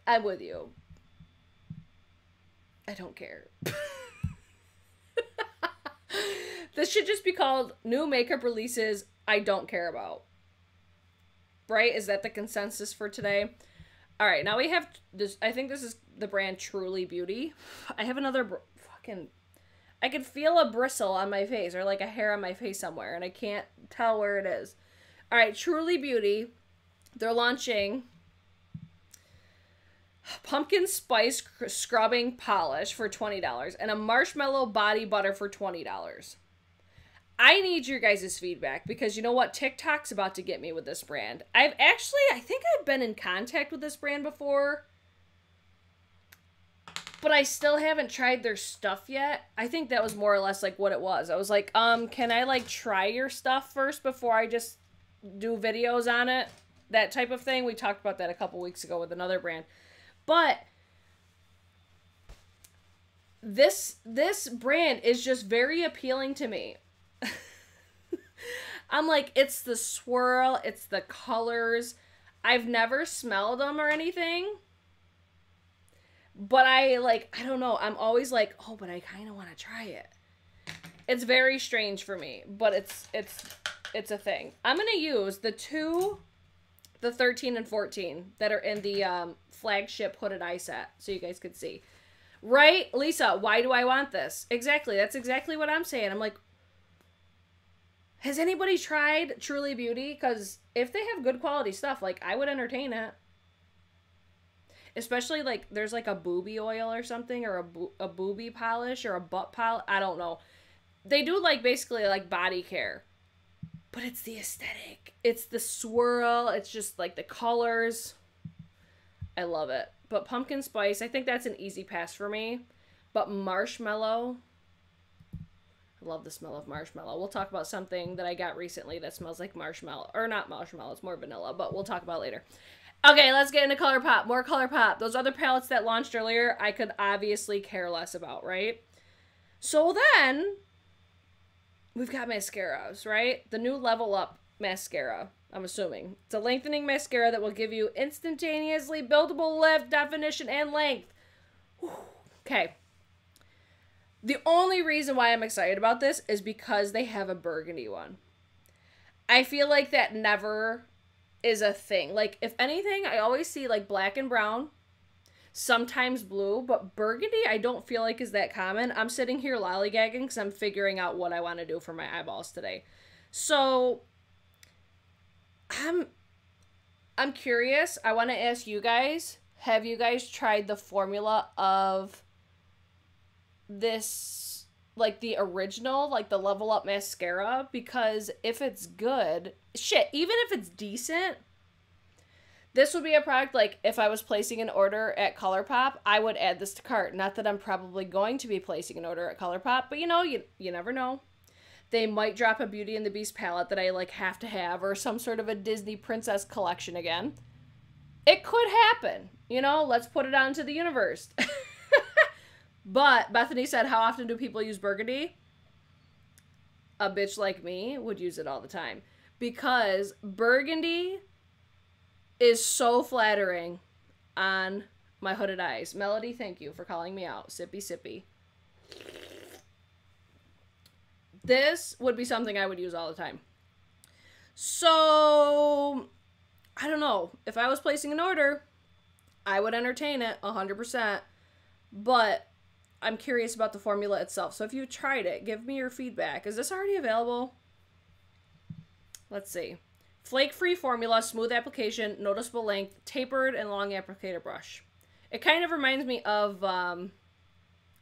I'm with you. I don't care. this should just be called new makeup releases I don't care about. Right? Is that the consensus for today? All right, now we have this. I think this is the brand Truly Beauty. I have another fucking I can feel a bristle on my face or like a hair on my face somewhere, and I can't tell where it is. All right, Truly Beauty. They're launching pumpkin spice scrubbing polish for $20 and a marshmallow body butter for $20. I need your guys' feedback because you know what? TikTok's about to get me with this brand. I've actually, I think I've been in contact with this brand before but I still haven't tried their stuff yet. I think that was more or less like what it was. I was like, um, can I like try your stuff first before I just do videos on it? That type of thing. We talked about that a couple weeks ago with another brand. But this this brand is just very appealing to me. I'm like, it's the swirl, it's the colors. I've never smelled them or anything but I like I don't know. I'm always like, "Oh, but I kind of want to try it." It's very strange for me, but it's it's it's a thing. I'm going to use the two the 13 and 14 that are in the um, flagship hooded eye set so you guys could see. Right, Lisa, why do I want this? Exactly. That's exactly what I'm saying. I'm like has anybody tried Truly Beauty? Because if they have good quality stuff, like I would entertain it. Especially like there's like a booby oil or something or a, bo- a booby polish or a butt polish i don't know. They do like basically like body care. But it's the aesthetic. It's the swirl. It's just like the colors. I love it. But pumpkin spice i think that's an easy pass for me. But marshmallow Love the smell of marshmallow. We'll talk about something that I got recently that smells like marshmallow. Or not marshmallow, it's more vanilla, but we'll talk about later. Okay, let's get into ColourPop. More ColourPop. Those other palettes that launched earlier, I could obviously care less about, right? So then, we've got mascaras, right? The new Level Up mascara, I'm assuming. It's a lengthening mascara that will give you instantaneously buildable lift, definition, and length. Whew. Okay. The only reason why I'm excited about this is because they have a burgundy one. I feel like that never is a thing. Like, if anything, I always see like black and brown, sometimes blue, but burgundy I don't feel like is that common. I'm sitting here lollygagging because I'm figuring out what I want to do for my eyeballs today. So, I'm I'm curious. I want to ask you guys, have you guys tried the formula of this like the original, like the level up mascara, because if it's good, shit, even if it's decent, this would be a product like if I was placing an order at ColourPop, I would add this to cart. Not that I'm probably going to be placing an order at ColourPop, but you know, you you never know. They might drop a Beauty and the Beast palette that I like have to have or some sort of a Disney princess collection again. It could happen. You know, let's put it out into the universe. but Bethany said, How often do people use burgundy? A bitch like me would use it all the time. Because burgundy is so flattering on my hooded eyes. Melody, thank you for calling me out. Sippy, sippy. This would be something I would use all the time. So, I don't know. If I was placing an order, I would entertain it 100%. But I'm curious about the formula itself. So if you tried it, give me your feedback. Is this already available? Let's see. Flake free formula, smooth application, noticeable length, tapered and long applicator brush. It kind of reminds me of, um,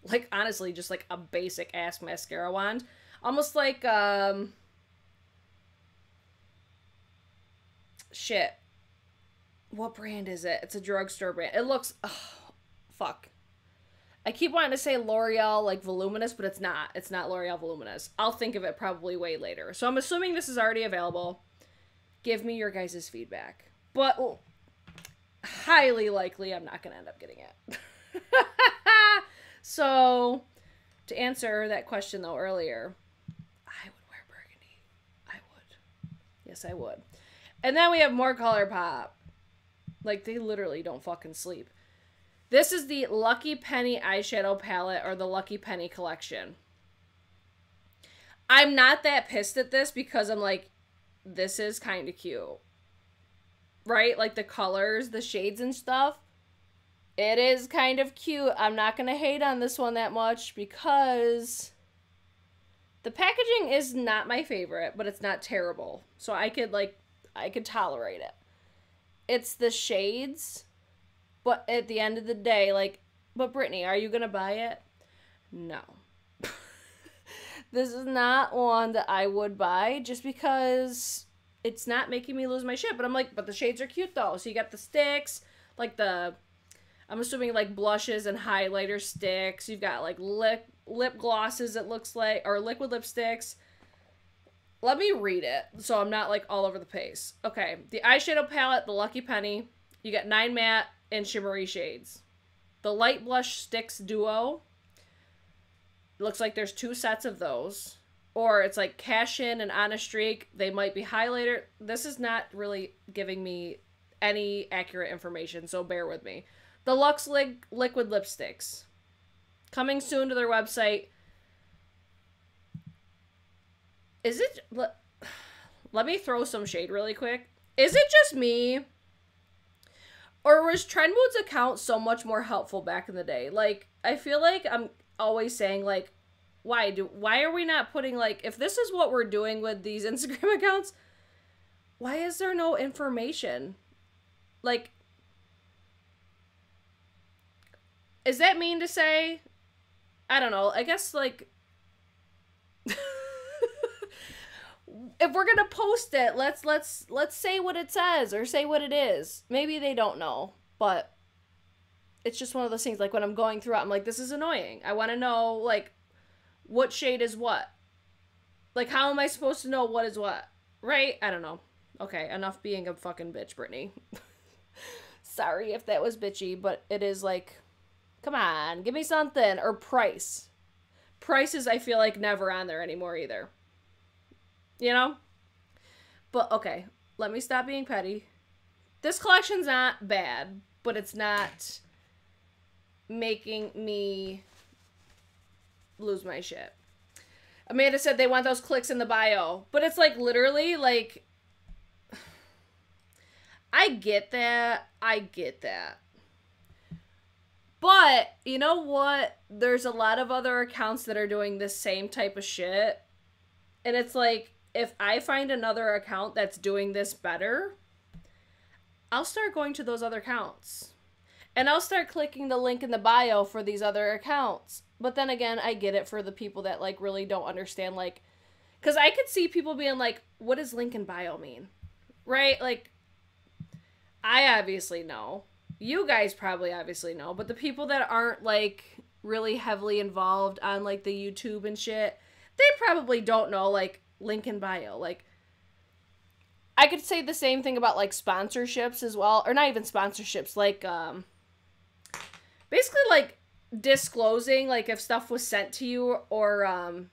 like, honestly, just like a basic ass mascara wand. Almost like, um, shit. What brand is it? It's a drugstore brand. It looks, fuck. I keep wanting to say L'Oreal like voluminous, but it's not. It's not L'Oreal voluminous. I'll think of it probably way later. So I'm assuming this is already available. Give me your guys' feedback. But oh, highly likely I'm not going to end up getting it. so to answer that question though earlier, I would wear burgundy. I would. Yes, I would. And then we have more ColourPop. Like they literally don't fucking sleep. This is the Lucky Penny eyeshadow palette or the Lucky Penny collection. I'm not that pissed at this because I'm like, this is kind of cute. Right? Like the colors, the shades and stuff. It is kind of cute. I'm not going to hate on this one that much because the packaging is not my favorite, but it's not terrible. So I could like I could tolerate it. It's the shades, but at the end of the day, like, but Brittany, are you gonna buy it? No. this is not one that I would buy just because it's not making me lose my shit. But I'm like, but the shades are cute though. So you got the sticks, like the I'm assuming like blushes and highlighter sticks. You've got like lip lip glosses, it looks like, or liquid lipsticks. Let me read it so I'm not like all over the place. Okay, the eyeshadow palette, the Lucky Penny. You got nine matte and shimmery shades. The light blush sticks duo. Looks like there's two sets of those. Or it's like cash in and on a streak. They might be highlighter. This is not really giving me any accurate information, so bear with me. The Lux Li- Liquid Lipsticks. Coming soon to their website. Is it. Let me throw some shade really quick. Is it just me? Or was TrendMood's account so much more helpful back in the day? Like, I feel like I'm always saying, like, why do why are we not putting like if this is what we're doing with these Instagram accounts, why is there no information? Like is that mean to say? I don't know. I guess like if we're gonna post it, let's let's let's say what it says or say what it is. Maybe they don't know, but it's just one of those things. Like when I'm going through it, I'm like, this is annoying. I want to know like what shade is what. Like how am I supposed to know what is what? Right? I don't know. Okay, enough being a fucking bitch, Brittany. Sorry if that was bitchy, but it is like, come on, give me something or price. Prices I feel like never on there anymore either. You know? But okay, let me stop being petty. This collection's not bad, but it's not making me lose my shit. Amanda said they want those clicks in the bio, but it's like literally like I get that. I get that. But, you know what? There's a lot of other accounts that are doing the same type of shit. And it's like if I find another account that's doing this better, I'll start going to those other accounts. And I'll start clicking the link in the bio for these other accounts. But then again, I get it for the people that like really don't understand like cuz I could see people being like what does link in bio mean? Right? Like I obviously know. You guys probably obviously know, but the people that aren't like really heavily involved on like the YouTube and shit, they probably don't know like link in bio. Like I could say the same thing about like sponsorships as well, or not even sponsorships, like um basically like disclosing like if stuff was sent to you or um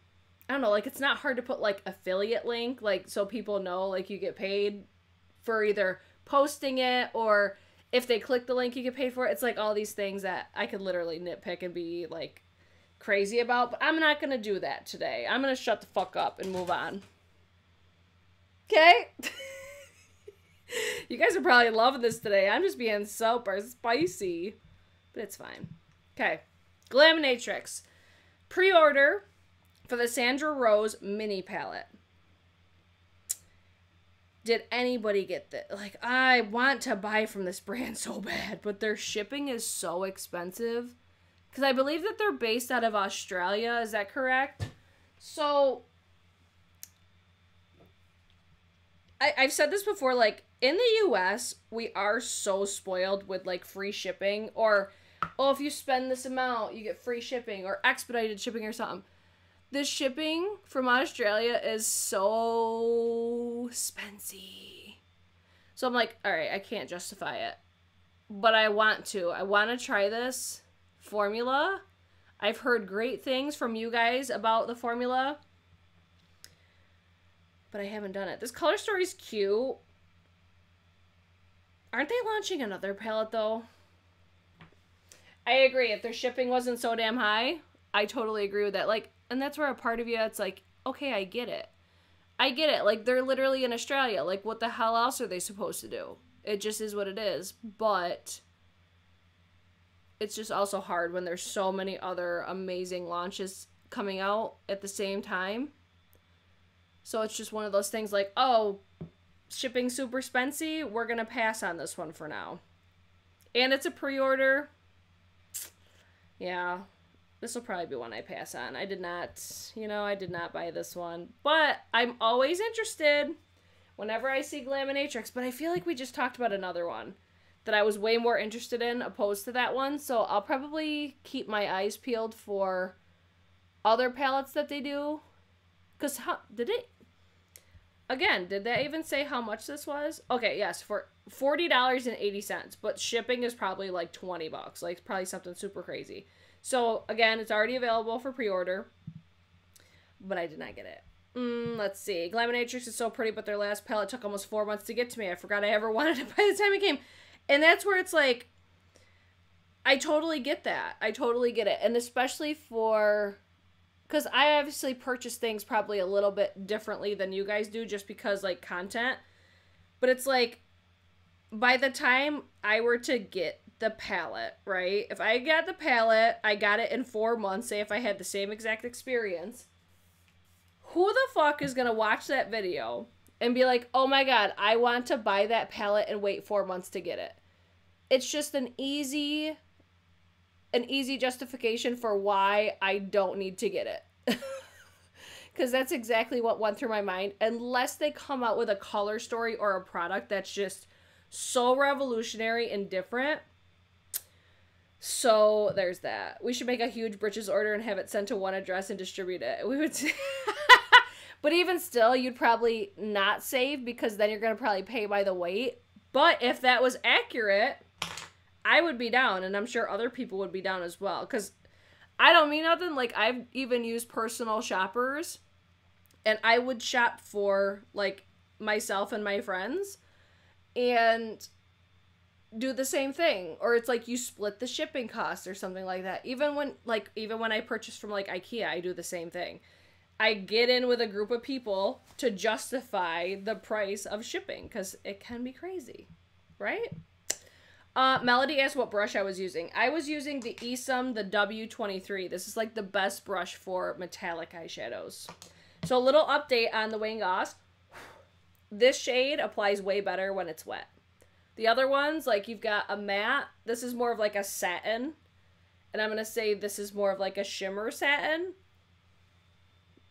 I don't know, like it's not hard to put like affiliate link like so people know like you get paid for either posting it or if they click the link you get paid for it. It's like all these things that I could literally nitpick and be like crazy about, but I'm not going to do that today. I'm going to shut the fuck up and move on. Okay? you guys are probably loving this today. I'm just being super spicy, but it's fine. Okay. Glaminatrix. Pre-order for the Sandra Rose mini palette. Did anybody get that? Like, I want to buy from this brand so bad, but their shipping is so expensive. Because I believe that they're based out of Australia. Is that correct? So, I, I've said this before, like, in the US, we are so spoiled with, like, free shipping or, oh, if you spend this amount, you get free shipping or expedited shipping or something the shipping from Australia is so spency. So I'm like, all right, I can't justify it. But I want to. I want to try this formula. I've heard great things from you guys about the formula. But I haven't done it. This color story's cute. Aren't they launching another palette though? I agree. If their shipping wasn't so damn high, I totally agree with that. Like, and that's where a part of you it's like okay i get it i get it like they're literally in australia like what the hell else are they supposed to do it just is what it is but it's just also hard when there's so many other amazing launches coming out at the same time so it's just one of those things like oh shipping super spency we're gonna pass on this one for now and it's a pre-order yeah this will probably be one I pass on. I did not, you know, I did not buy this one. But I'm always interested whenever I see Glaminatrix. But I feel like we just talked about another one that I was way more interested in opposed to that one. So I'll probably keep my eyes peeled for other palettes that they do. Because how did it? Again, did they even say how much this was? Okay, yes, for forty dollars and eighty cents, but shipping is probably like twenty bucks, like probably something super crazy. So again, it's already available for pre-order, but I did not get it. Mm, let's see. Glaminatrix is so pretty, but their last palette took almost four months to get to me. I forgot I ever wanted it by the time it came. And that's where it's like, I totally get that. I totally get it. And especially for, because I obviously purchase things probably a little bit differently than you guys do just because, like, content. But it's like, by the time I were to get the palette, right? If I got the palette, I got it in four months, say if I had the same exact experience, who the fuck is gonna watch that video and be like, oh my god, I want to buy that palette and wait four months to get it? It's just an easy an easy justification for why I don't need to get it. Because that's exactly what went through my mind. Unless they come out with a color story or a product that's just so revolutionary and different, so there's that. We should make a huge britches order and have it sent to one address and distribute it. We would But even still, you'd probably not save because then you're going to probably pay by the weight. But if that was accurate, I would be down and I'm sure other people would be down as well. Cuz I don't mean nothing like I've even used personal shoppers and I would shop for like myself and my friends and do the same thing. Or it's like you split the shipping costs or something like that. Even when like even when i purchase from like ikea i do the same thing i get in with a group of people to justify the price of shipping because it can be crazy right uh, Melody asked what brush I was using. I was using the Isom, the W23. This is like the best brush for metallic eyeshadows. So a little update on the Wayne Goss. This shade applies way better when it's wet. The other ones, like you've got a matte. This is more of like a satin. And I'm going to say this is more of like a shimmer satin.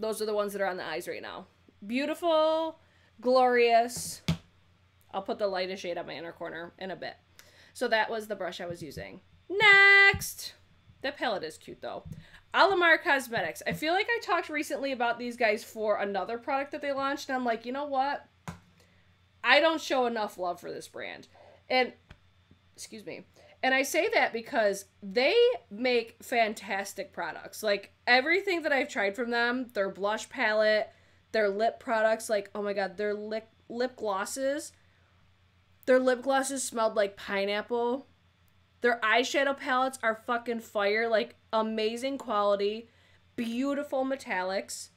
Those are the ones that are on the eyes right now. Beautiful, glorious. I'll put the lightest shade on my inner corner in a bit. So that was the brush I was using. Next! That palette is cute though. Alamar Cosmetics. I feel like I talked recently about these guys for another product that they launched, and I'm like, you know what? I don't show enough love for this brand. And, excuse me. And I say that because they make fantastic products. Like, everything that I've tried from them, their blush palette, their lip products, like, oh my god, their lip, lip glosses. Their lip glosses smelled like pineapple their eyeshadow palettes are fucking fire, like amazing quality, beautiful metallics.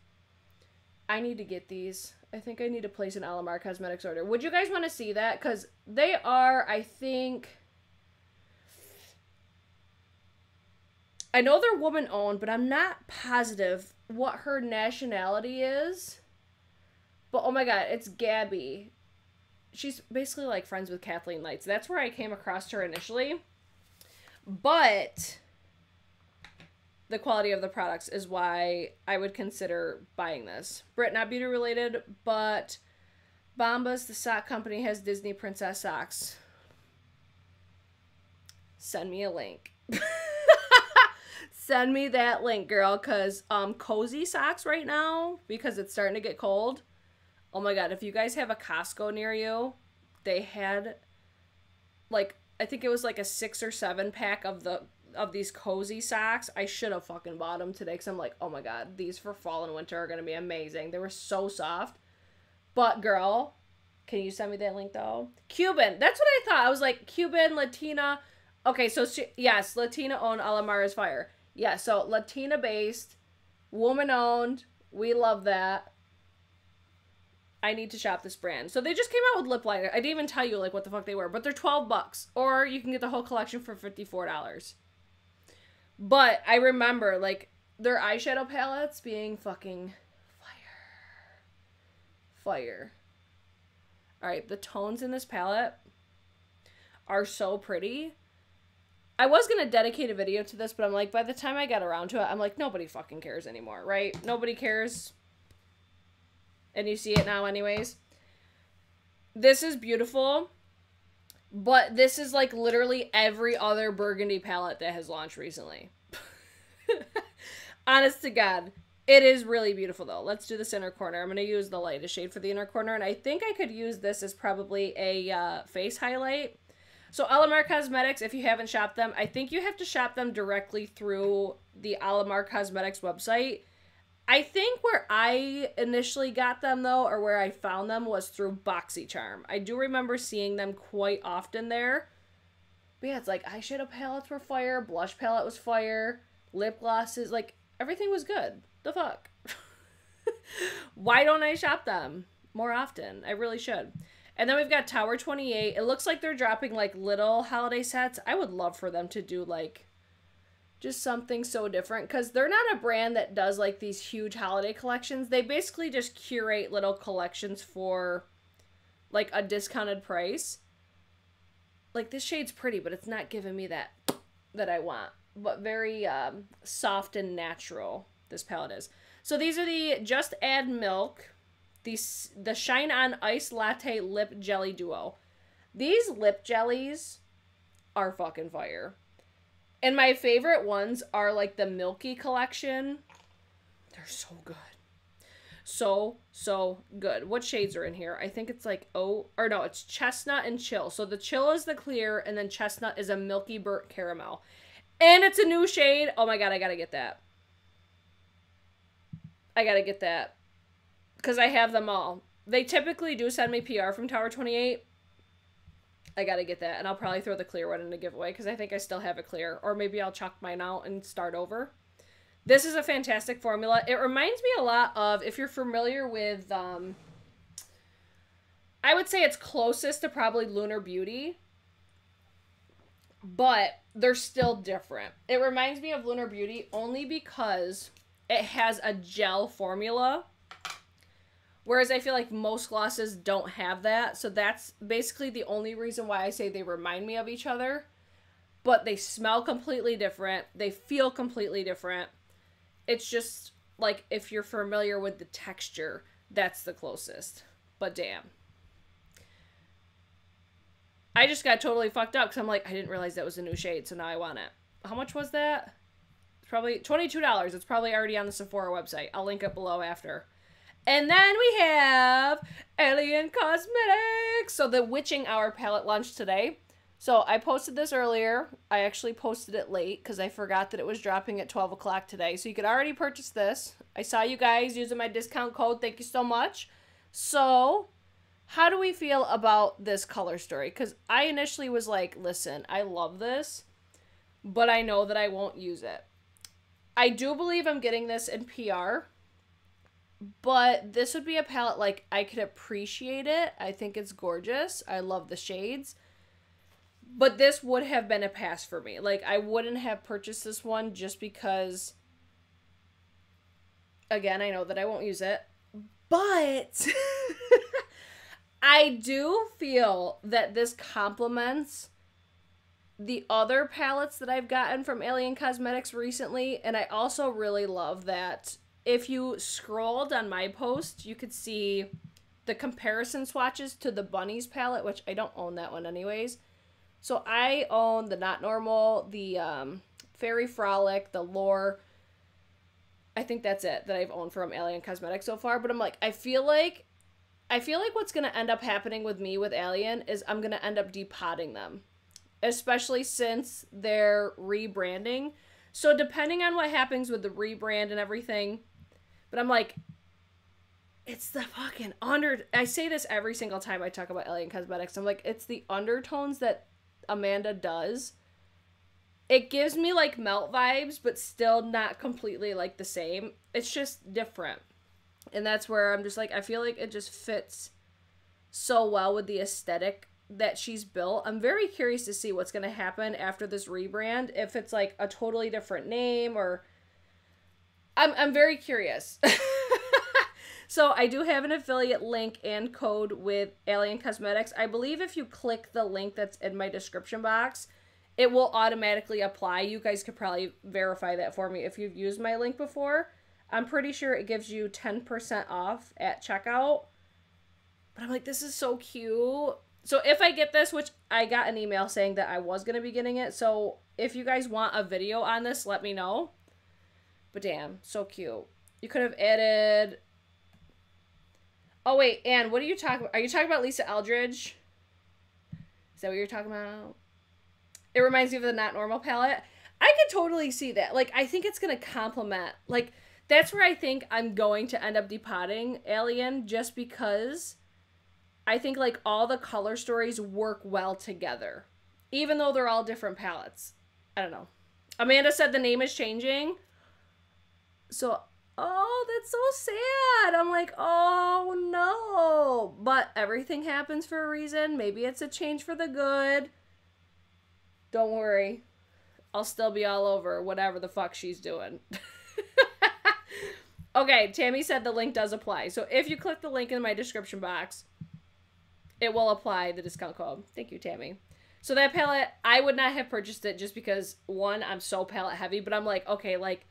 I need to get these. I think I need to place an Alamar Cosmetics order. Would you guys want to see that? Because they are, I think... I know they're woman owned, but I'm not positive what her nationality is. But oh my god, it's Gabby. She's basically like friends with Kathleen Lights. That's where I came across her initially. But the quality of the products is why I would consider buying this. Brit, not beauty related, but Bombas, the sock company, has Disney princess socks. Send me a link. Send me that link, girl, because um, cozy socks right now, because it's starting to get cold. Oh my god, if you guys have a Costco near you, they had like I think it was like a six or seven pack of the of these cozy socks. I should have fucking bought them today because I'm like, oh my god, these for fall and winter are gonna be amazing. They were so soft. But girl, can you send me that link though? Cuban. That's what I thought. I was like Cuban, Latina. Okay, so she, yes, Latina owned Alamara's Fire. Yeah, so Latina based, woman owned. We love that. I need to shop this brand. So they just came out with lip liner. I didn't even tell you like what the fuck they were, but they're 12 bucks or you can get the whole collection for $54. But I remember like their eyeshadow palettes being fucking fire. Fire. All right, the tones in this palette are so pretty. I was to dedicate a video to this, but I'm like by the time I got around to it, I'm like nobody fucking cares anymore, right? Nobody cares and you see it now anyways. This is beautiful, but this is like literally every other burgundy palette that has launched recently. Honest to God. It is really beautiful though. Let's do this inner corner. I'm going to use the lightest shade for the inner corner, and I think I could use this as probably a uh, face highlight. So Alamar Cosmetics, if you haven't shopped them, I think you have to shop them directly through the Alamar Cosmetics website I think where I initially got them though, or where I found them was through BoxyCharm. I do remember seeing them quite often there. But yeah, it's like eyeshadow palettes were fire, blush palette was fire, lip glosses, like everything was good. The fuck? Why don't I shop them more often? I really should. And then we've got Tower 28. It looks like they're dropping like little holiday sets. I would love for them to do like just something so different because they're not a brand that does like these huge holiday collections. They basically just curate little collections for like a discounted price. Like this shade's pretty, but it's not giving me that that I want. But very um, soft and natural this palette is. So these are the Just Add Milk, the, the Shine On Ice Latte Lip Jelly Duo. These lip jellies are fucking fire. And my favorite ones are like the Milky collection. They're so good. So, so good. What shades are in here? I think it's like, oh, or no, it's chestnut and chill. So the chill is the clear, and then chestnut is a milky burnt caramel. And it's a new shade. Oh my god, I gotta get that. I gotta get that. Because I have them all. They typically do send me PR from Tower 28, I gotta get that, and I'll probably throw the clear one in a giveaway because I think I still have a clear, or maybe I'll chuck mine out and start over. This is a fantastic formula. It reminds me a lot of if you're familiar with, um, I would say it's closest to probably Lunar Beauty, but they're still different. It reminds me of Lunar Beauty only because it has a gel formula Whereas I feel like most glosses don't have that. So that's basically the only reason why I say they remind me of each other. but they smell completely different. They feel completely different. It's just like if you're familiar with the texture, that's the closest. But damn. I just got totally fucked up because I'm like, I didn't realize that was a new shade, so now I want it. How much was that? It's probably $22. It's probably already on the Sephora website. I'll link it below after. And then we have Alien Cosmetics. So the Witching Hour palette launched today. So I posted this earlier. I actually posted it late because I forgot that it was dropping at 12 o'clock today. So you could already purchase this. I saw you guys using my discount code. Thank you so much. So how do we feel about this color story? Because I initially was like, listen, I love this, but I know that I won't use it. I do believe I'm getting this in PR but this would be a palette like I could appreciate it. I think it's gorgeous. I love the shades. But this would have been a pass for me. Like I wouldn't have purchased this one just because again, I know that I won't use it. But I do feel that this complements the other palettes that I've gotten from Alien Cosmetics recently, and I also really love that if you scrolled on my post, you could see the comparison swatches to the Bunnies palette, which I don't own that one anyways. So I own the Not Normal, the um, Fairy Frolic, the Lore. I think that's it that I've owned from Alien Cosmetics so far. But I'm like, I feel like, I feel like what's gonna end up happening with me with Alien is I'm gonna end up depotting them, especially since they're rebranding. So depending on what happens with the rebrand and everything, but I'm like, it's the fucking under. I say this every single time I talk about Alien Cosmetics. I'm like, it's the undertones that Amanda does. It gives me like melt vibes, but still not completely like the same. It's just different. And that's where I'm just like, I feel like it just fits so well with the aesthetic that she's built. I'm very curious to see what's going to happen after this rebrand. If it's like a totally different name or I'm I'm very curious. so I do have an affiliate link and code with Alien Cosmetics. I believe if you click the link that's in my description box, it will automatically apply. You guys could probably verify that for me if you've used my link before. I'm pretty sure it gives you 10% off at checkout. But I'm like, this is so cute. So if I get this, which I got an email saying that I was going to be getting it. So if you guys want a video on this, let me know. But damn, so cute. You could have added. Oh wait, Anne, what are you talking? about? Are you talking about Lisa Eldridge? Is that what you're talking about? It reminds me of the Not Normal palette. I could totally see that. Like, I think it's gonna complement. Like, that's where I think I'm going to end up depotting Alien, just because I think like all the color stories work well together, even though they're all different palettes. I don't know. Amanda said the name is changing. So, oh, that's so sad. I'm like, oh no. But everything happens for a reason. Maybe it's a change for the good. Don't worry. I'll still be all over whatever the fuck she's doing. okay, Tammy said the link does apply. So if you click the link in my description box, it will apply the discount code. Thank you, Tammy. So that palette, I would not have purchased it just because one, I'm so palette heavy, but I'm like, okay, like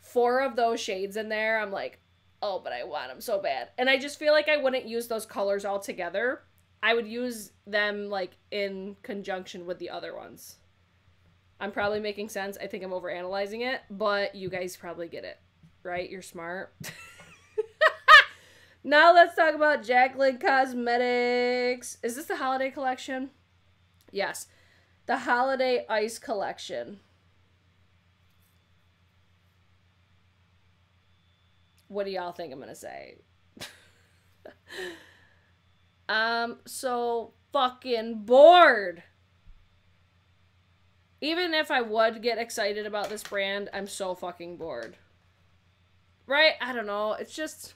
four of those shades in there, I'm like, oh, but I want them so bad. And I just feel like I wouldn't use those colors all together. I would use them like in conjunction with the other ones. I'm probably making sense. I think I'm overanalyzing it, but you guys probably get it, right? You're smart. now let's talk about Jaclyn Cosmetics. Is this the holiday collection? Yes. The Holiday Ice Collection. What do y'all think I'm gonna say? um, so fucking bored. Even if I would get excited about this brand, I'm so fucking bored. Right? I don't know. It's just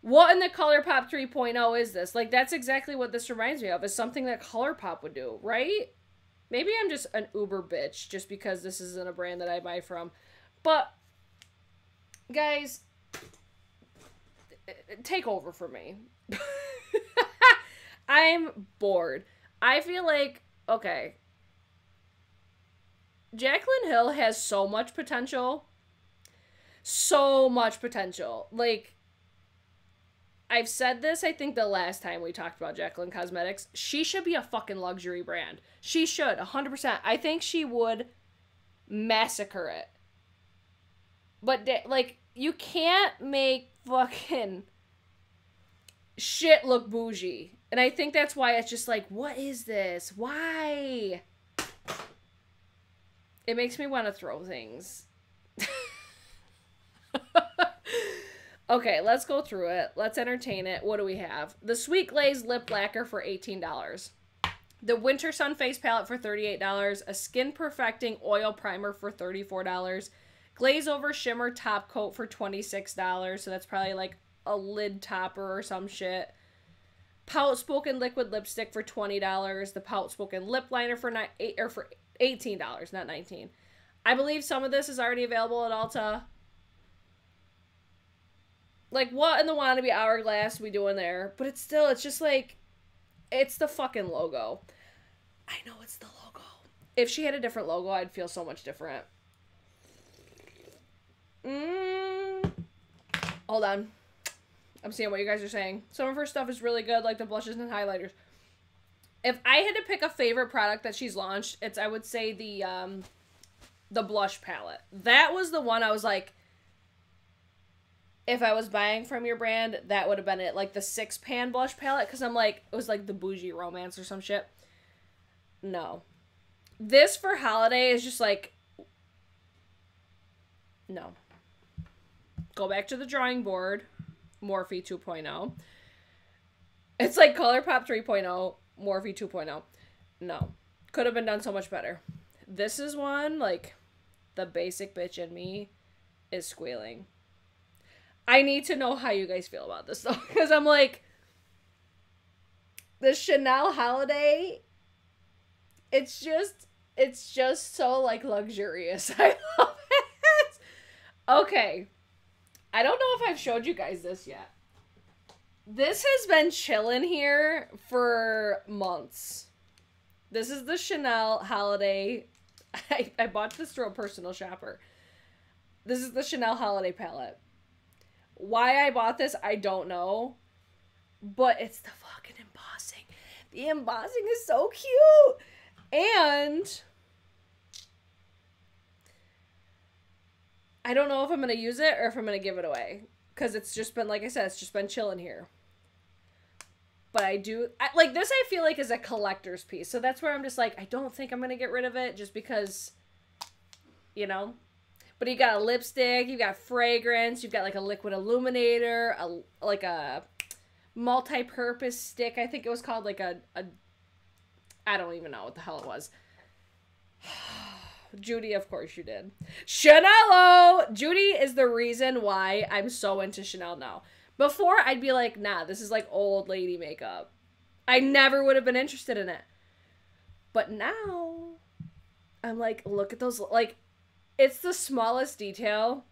what in the ColourPop 3.0 is this? Like that's exactly what this reminds me of. Is something that ColourPop would do, right? Maybe I'm just an uber bitch just because this isn't a brand that I buy from. But guys, take over for me. I'm bored. I feel like, okay, Jaclyn Hill has so much potential. So much potential. Like, I've said this, I think, the last time we talked about Jaclyn Cosmetics. She should be a fucking luxury brand. She should, 100%. I think she would massacre it. But, like, you can't make fucking shit look bougie. And I think that's why it's just like, what is this? Why? It makes me want to throw things. okay, let's go through it. Let's entertain it. What do we have? The Sweet Glaze Lip Lacquer for $18. The Winter Sun Face Palette for $38. A Skin Perfecting Oil Primer for $34. Glaze Over Shimmer Top Coat for $26. So that's probably like a lid topper or some shit. Pout Spoken Liquid Lipstick for $20. The Pout Spoken Lip Liner for, ni- eight, or for $18, not 19 I believe some of this is already available at Ulta. Like, what in the wannabe hourglass we doing there? But it's still, it's just like, it's the fucking logo. I know it's the logo. If she had a different logo, I'd feel so much different. Mm. Hold on. I'm seeing what you guys are saying. Some of her stuff is really good, like the blushes and highlighters if I had to pick a favorite product that she's launched, it's I would say the um the blush palette. That was the one I was like if I was buying from your brand, that would have been it. Like the six pan blush palette cuz I'm like it was like the bougie romance or some shit. No. This for holiday is just like no. Go back to the drawing board. Morphe 2.0. It's like ColourPop 3.0 Morphe 2.0. No. Could have been done so much better. This is one, like, the basic bitch in me is squealing. I need to know how you guys feel about this, though, because I'm like, the Chanel holiday, it's just, it's just so, like, luxurious. I love it. Okay. I don't know if I've showed you guys this yet. This has been chilling here for months. This is the Chanel holiday. I, I bought this through a personal shopper. This is the Chanel holiday palette. Why I bought this, I don't know. But it's the fucking embossing. The embossing is so cute. And I don't know if I'm going to use it or if I'm going to give it away. Because it's just been, like I said, it's just been chilling here but I do I, like this. I feel like is a collector's piece, so that's where I'm just like I don't think I'm gonna get rid of it just because, you know. But you got a lipstick, you got fragrance, you've got like a liquid illuminator, a like a multi-purpose stick. I think it was called like a a. I don't even know what the hell it was. Judy, of course you did. Chanel! Judy is the reason why I'm so into Chanel now. Before, I'd be like, nah, this is like old lady makeup. I never would have been interested in it. But now, I'm like, look at those. Like, it's the smallest detail,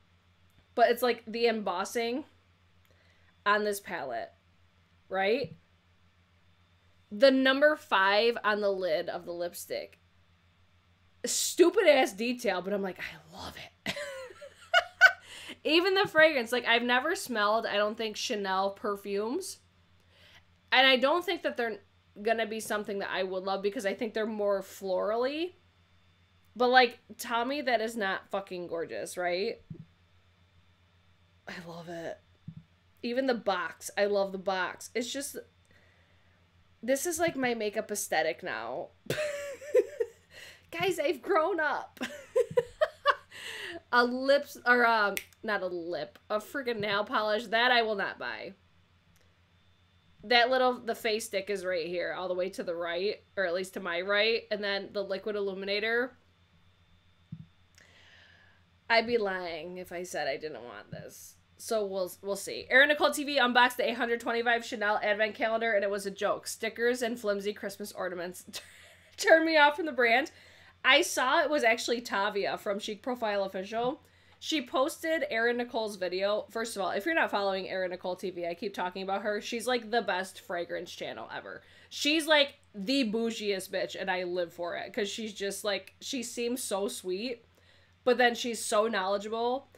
but it's like the embossing on this palette, right? The number five on the lid of the lipstick. Stupid ass detail, but I'm like, I love it. Even the fragrance, like I've never smelled, I don't think Chanel perfumes. And I don't think that they're gonna be something that I would love because I think they're more florally. But like, me that is not fucking gorgeous, right? I love it. Even the box. I love the box. It's just this is like my makeup aesthetic now. Guys, I've grown up. a lips or um not a lip, a freaking nail polish that I will not buy. That little the face stick is right here, all the way to the right, or at least to my right, and then the liquid illuminator. I'd be lying if I said I didn't want this. So we'll we'll see. Erin Nicole TV unboxed the 825 Chanel Advent Calendar, and it was a joke. Stickers and flimsy Christmas ornaments turned me off from the brand. I saw it was actually Tavia from Chic Profile Official. She posted Erin Nicole's video. First of all, if you're not following Erin Nicole TV, I keep talking about her. She's like the best fragrance channel ever. She's like the bougiest bitch and I live for it cuz she's just like she seems so sweet, but then she's so knowledgeable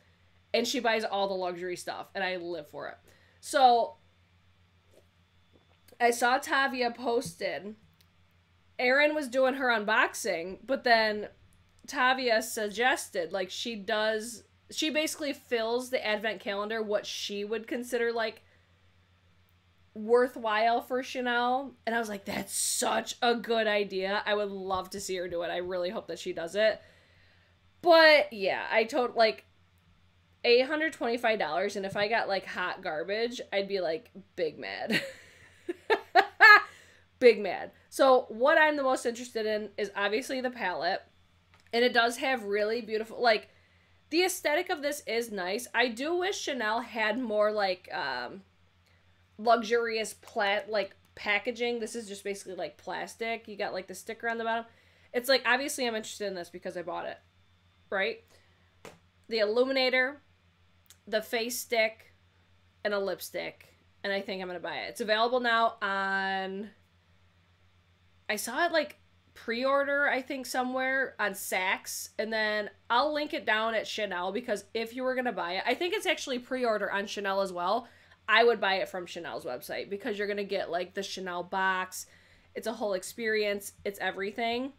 and she buys all the luxury stuff and I live for it. So I saw Tavia posted Erin was doing her unboxing, but then Tavia suggested like she does she basically fills the advent calendar what she would consider like worthwhile for Chanel. And I was like, that's such a good idea. I would love to see her do it. I really hope that she does it. But yeah, I told like $825 and if I got like hot garbage, I'd be like big mad. big mad. So what I'm the most interested in is obviously the palette. And it does have really beautiful like the aesthetic of this is nice. I do wish Chanel had more like um luxurious plat like packaging. This is just basically like plastic. You got like the sticker on the bottom. It's like obviously I'm interested in this because I bought it. Right? The illuminator, the face stick, and a lipstick. And I think I'm gonna buy it. It's available now on I saw it like pre-order I think somewhere on Saks and then I'll link it down at Chanel because if you were going to buy it, I think it's actually pre-order on Chanel as well. I would buy it from Chanel's website because you're going to get like the Chanel box. It's a whole experience. It's everything.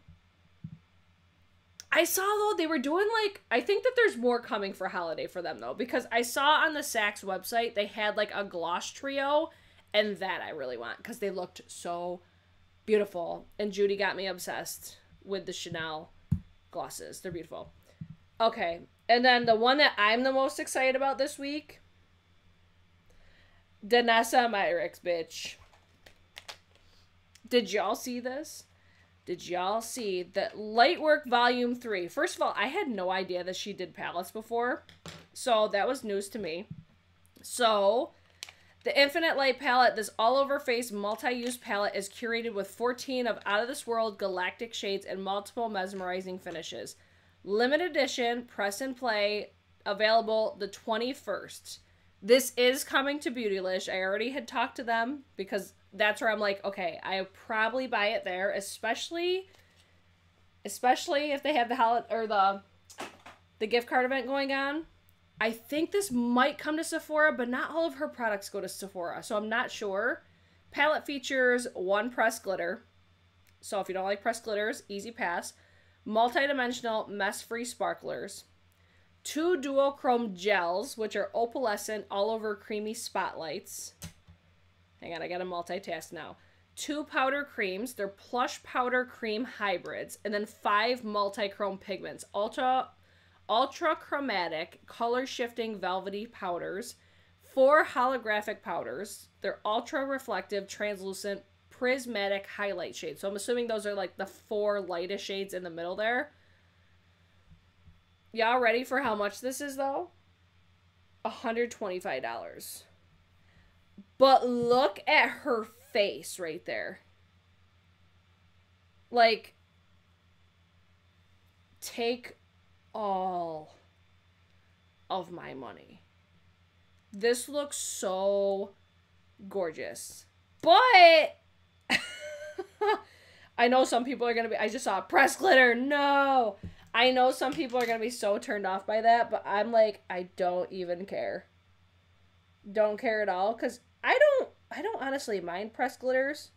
I saw though they were doing like I think that there's more coming for holiday for them though because I saw on the Saks website they had like a gloss trio and that I really want because they looked so beautiful. And Judy got me obsessed with the Chanel glosses. They're beautiful. Okay. And then the one that I'm the most excited about this week Danessa Myricks, bitch. Did y'all see this? Did y'all see that Lightwork Volume 3? First of all, I had no idea that she did palettes before. So that was news to me. So the Infinite Light palette, this all over face multi use palette, is curated with 14 of out of this world galactic shades and multiple mesmerizing finishes. Limited edition, press and play, available the 21st. This is coming to Beautylish. I already had talked to them because that's where I'm like, okay, I probably buy it there, especially especially if they have the or the the gift card event going on. I think this might come to Sephora, but not all of her products go to Sephora, so I'm not sure. Palette features one press glitter. So if you don't like press glitters, easy pass. Multi-dimensional mess-free sparklers. Two duochrome gels, which are opalescent all over creamy spotlights. Hang on, I gotta multitask now. Two powder creams, they're plush powder cream hybrids, and then five multi-chrome pigments. Ultra ultra chromatic, color shifting velvety powders, four holographic powders. They're ultra reflective, translucent, prismatic highlight shades. So I'm assuming those are like the four lightest shades in the middle there. Y'all ready for how much this is though? $125. But look at her face right there. Like, take all of my money. This looks so gorgeous. But I know some people are going to be I just saw press glitter. No. I know some people are going to be so turned off by that, but I'm like I don't even care. Don't care at all cuz I don't I don't honestly mind press glitters.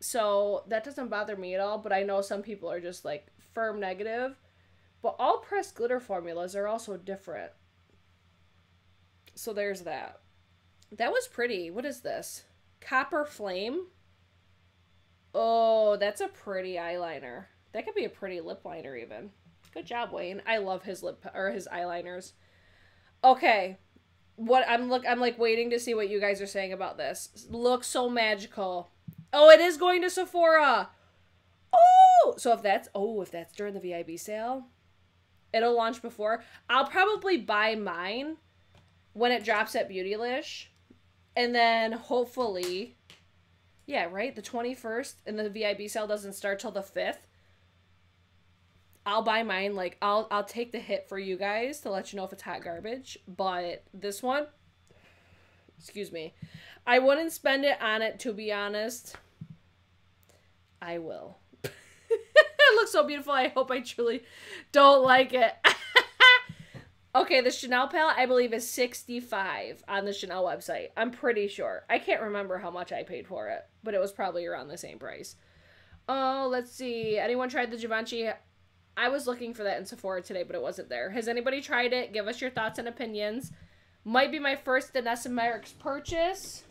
So that doesn't bother me at all, but I know some people are just like firm negative. But all pressed glitter formulas are also different. So there's that. That was pretty. What is this? Copper Flame? Oh, that's a pretty eyeliner. That could be a pretty lip liner even. Good job, Wayne. I love his lip or his eyeliners. Okay. What I'm look I'm like waiting to see what you guys are saying about this. Looks so magical. Oh, it is going to Sephora. Oh, so if that's oh, if that's during the VIB sale, it'll launch before. I'll probably buy mine when it drops at Beautylish, and then hopefully, yeah, right, the twenty first, and the VIB sale doesn't start till the fifth. I'll buy mine. Like I'll I'll take the hit for you guys to let you know if it's hot garbage. But this one, excuse me, I wouldn't spend it on it to be honest I will. Looks so beautiful. I hope I truly don't like it. okay, the Chanel palette I believe is 65 on the Chanel website. I'm pretty sure. I can't remember how much I paid for it, but it was probably around the same price. Oh, let's see. Anyone tried the Givenchy? I was looking for that in Sephora today, but it wasn't there. Has anybody tried it? Give us your thoughts and opinions. Might be my first Danessa Myricks purchase.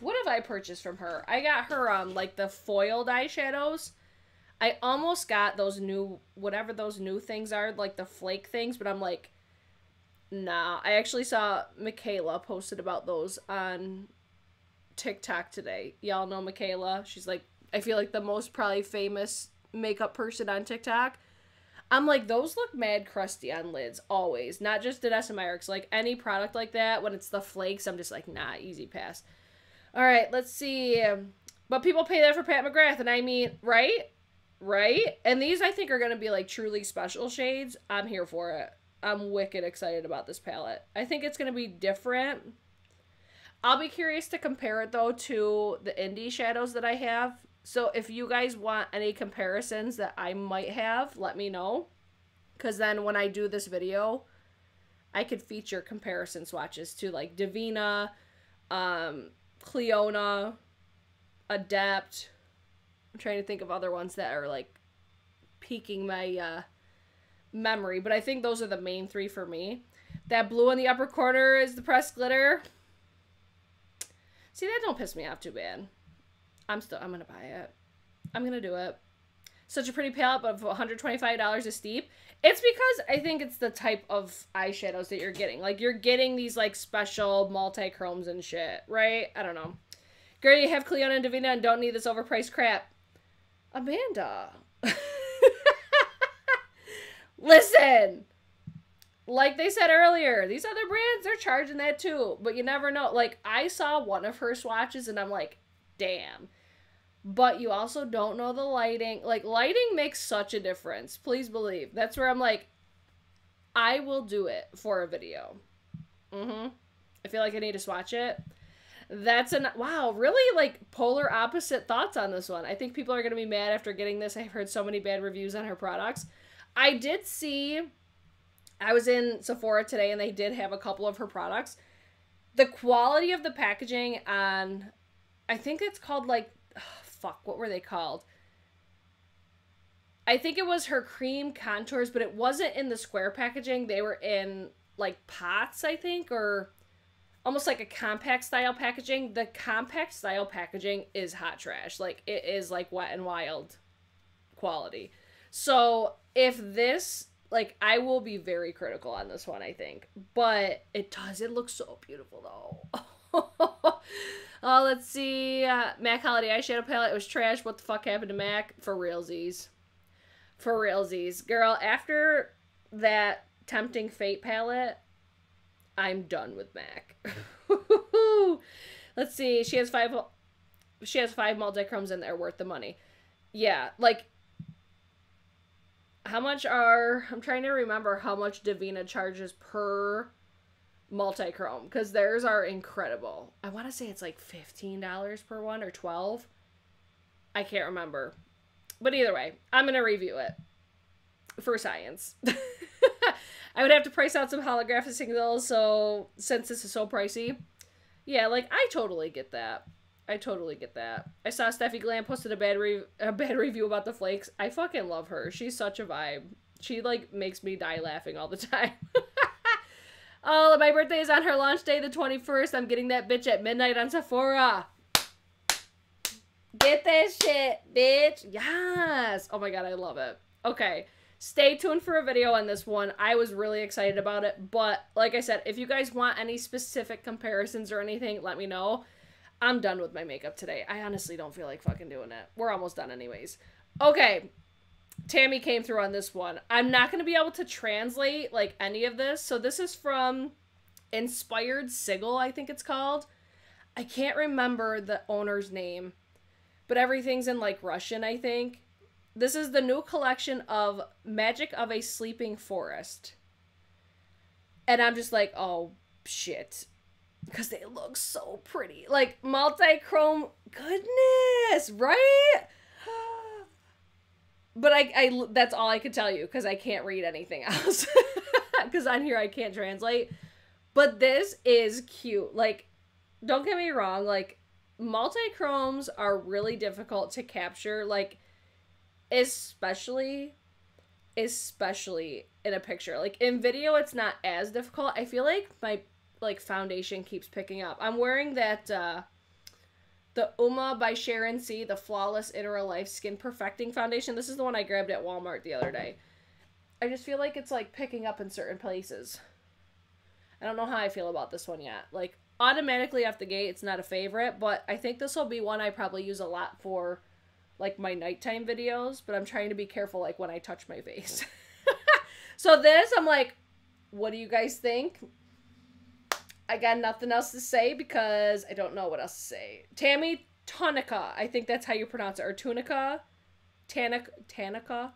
What have I purchased from her? I got her um like the foiled eyeshadows. I almost got those new whatever those new things are, like the flake things, but I'm like nah. I actually saw Michaela posted about those on TikTok today. Y'all know Michaela. She's like I feel like the most probably famous makeup person on TikTok. I'm like, those look mad crusty on lids, always. Not just Danessa Myricks. Like, any product like that, when it's the flakes, I'm just like, nah, easy pass. All right, let's see. But people pay that for Pat McGrath, and I mean, right? Right? And these, I think, are going to be, like, truly special shades. I'm here for it. I'm wicked excited about this palette. I think it's going to be different. I'll be curious to compare it, though, to the indie shadows that I have so if you guys want any comparisons that I might have, let me know. Because then when I do this video, I could feature comparison swatches to like Devinah, um, Clionadh, Adept. I'm trying to think of other ones that are like piquing my uh, memory, but I think those are the main three for me. That blue in the upper corner is the pressed glitter. See, that don't piss me off too bad. I'm still I'm gonna buy it. I'm gonna do it. Such a pretty palette, but $125 is steep. It's because I think it's the type of eyeshadows that you're getting. Like you're getting these like special multi-chromes and shit, right? I don't know. Girl, you have Clionadh and Devinah and don't need this overpriced crap. Amanda. Listen. Like they said earlier, these other brands, they're charging that too. But you never know. Like, I saw one of her swatches and I'm like, damn but you also don't know the lighting. Like lighting makes such a difference. Please believe. That's where I'm like I will do it for a video. Mhm. I feel like I need to swatch it. That's an wow, really like polar opposite thoughts on this one. I think people are going to be mad after getting this. I've heard so many bad reviews on her products. I did see I was in Sephora today and they did have a couple of her products. The quality of the packaging on I think it's called like fuck, what were they called? I think it was her cream contours, but it wasn't in the square packaging. They were in like pots, I think, or almost like a compact style packaging. The compact style packaging is hot trash. Like it is like wet and wild quality. So if this like I will be very critical on this one, I think. But it does it looks so beautiful though. Oh, let's see. Uh, MAC Holiday Eyeshadow Palette. It was trash. What the fuck happened to MAC? For realsies. For realsies. Girl, after that Tempting Fate palette, I'm done with MAC. let's see. She has five... She has five multi-chromes in there worth the money. Yeah, like... How much are... I'm trying to remember how much Devinah charges per multi-chrome because theirs are incredible. I want to say it's like $15 per one or 12. I can't remember. But either way, I'm to review it for science. I would have to price out some holographic singles so since this is so pricey. Yeah, like I totally get that. I totally get that. I saw Steffi Glam posted a bad re- a bad review about the flakes. I fucking love her. She's such a vibe. She like makes me die laughing all the time. Oh, my birthday is on her launch day, the 21st. I'm getting that bitch at midnight on Sephora. Get that shit, bitch. Yes. Oh my god, I love it. Okay. Stay tuned for a video on this one. I was really excited about it. But like I said, if you guys want any specific comparisons or anything, let me know. I'm done with my makeup today. I honestly don't feel like fucking doing it. We're almost done anyways. Okay. Tammy came through on this one. I'm not going to be able to translate like any of this. So this is from Inspired Sigil, I think it's called. I can't remember the owner's name, but everything's in like Russian, I think. This is the new collection of Magic of a Sleeping Forest. And I'm just like, oh shit. Because they look so pretty. Like multi chrome, goodness, right? but I, I that's all I could tell you because I can't read anything else. Because on here I can't translate. But this is cute. Like, don't get me wrong. Like, multi-chromes are really difficult to capture. Like, especially, especially in a picture. Like in video, it's not as difficult. I feel like my like foundation keeps picking up. I'm wearing that. uh the Uoma by Sharon C, the Flawless Inner Life Skin Perfecting Foundation. This is the one I grabbed at Walmart the other day. I just feel like it's like picking up in certain places. I don't know how I feel about this one yet. Like automatically off the gate, it's not a favorite, but I think this will be one I probably use a lot for like my nighttime videos, but I'm trying to be careful like when I touch my face. so this, I'm like, what do you guys think? I got nothing else to say because I don't know what else to say. Tammy Tonica, I think that's how you pronounce it, or Tunica, Tanica, Tanica.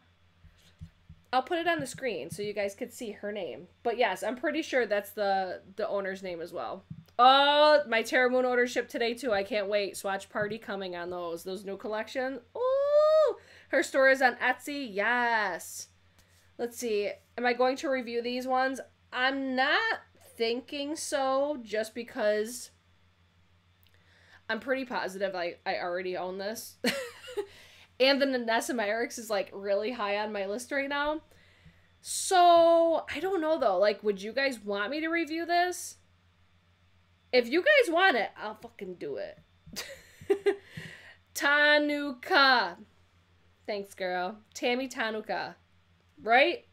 I'll put it on the screen so you guys could see her name. But yes, I'm pretty sure that's the the owner's name as well. Oh, my Terra Moon order shipped today too. I can't wait. Swatch party coming on those. Those new collection. Ooh, her store is on Etsy. Yes. Let's see. Am I going to review these ones? I'm not thinking so just because I'm pretty positive I, I already own this. and Danessa Myricks is like really high on my list right now. So I don't know though. Like, would you guys want me to review this? If you guys want it, I'll fucking do it. Tanuka. Thanks, girl. Tammy Tanuka. Right?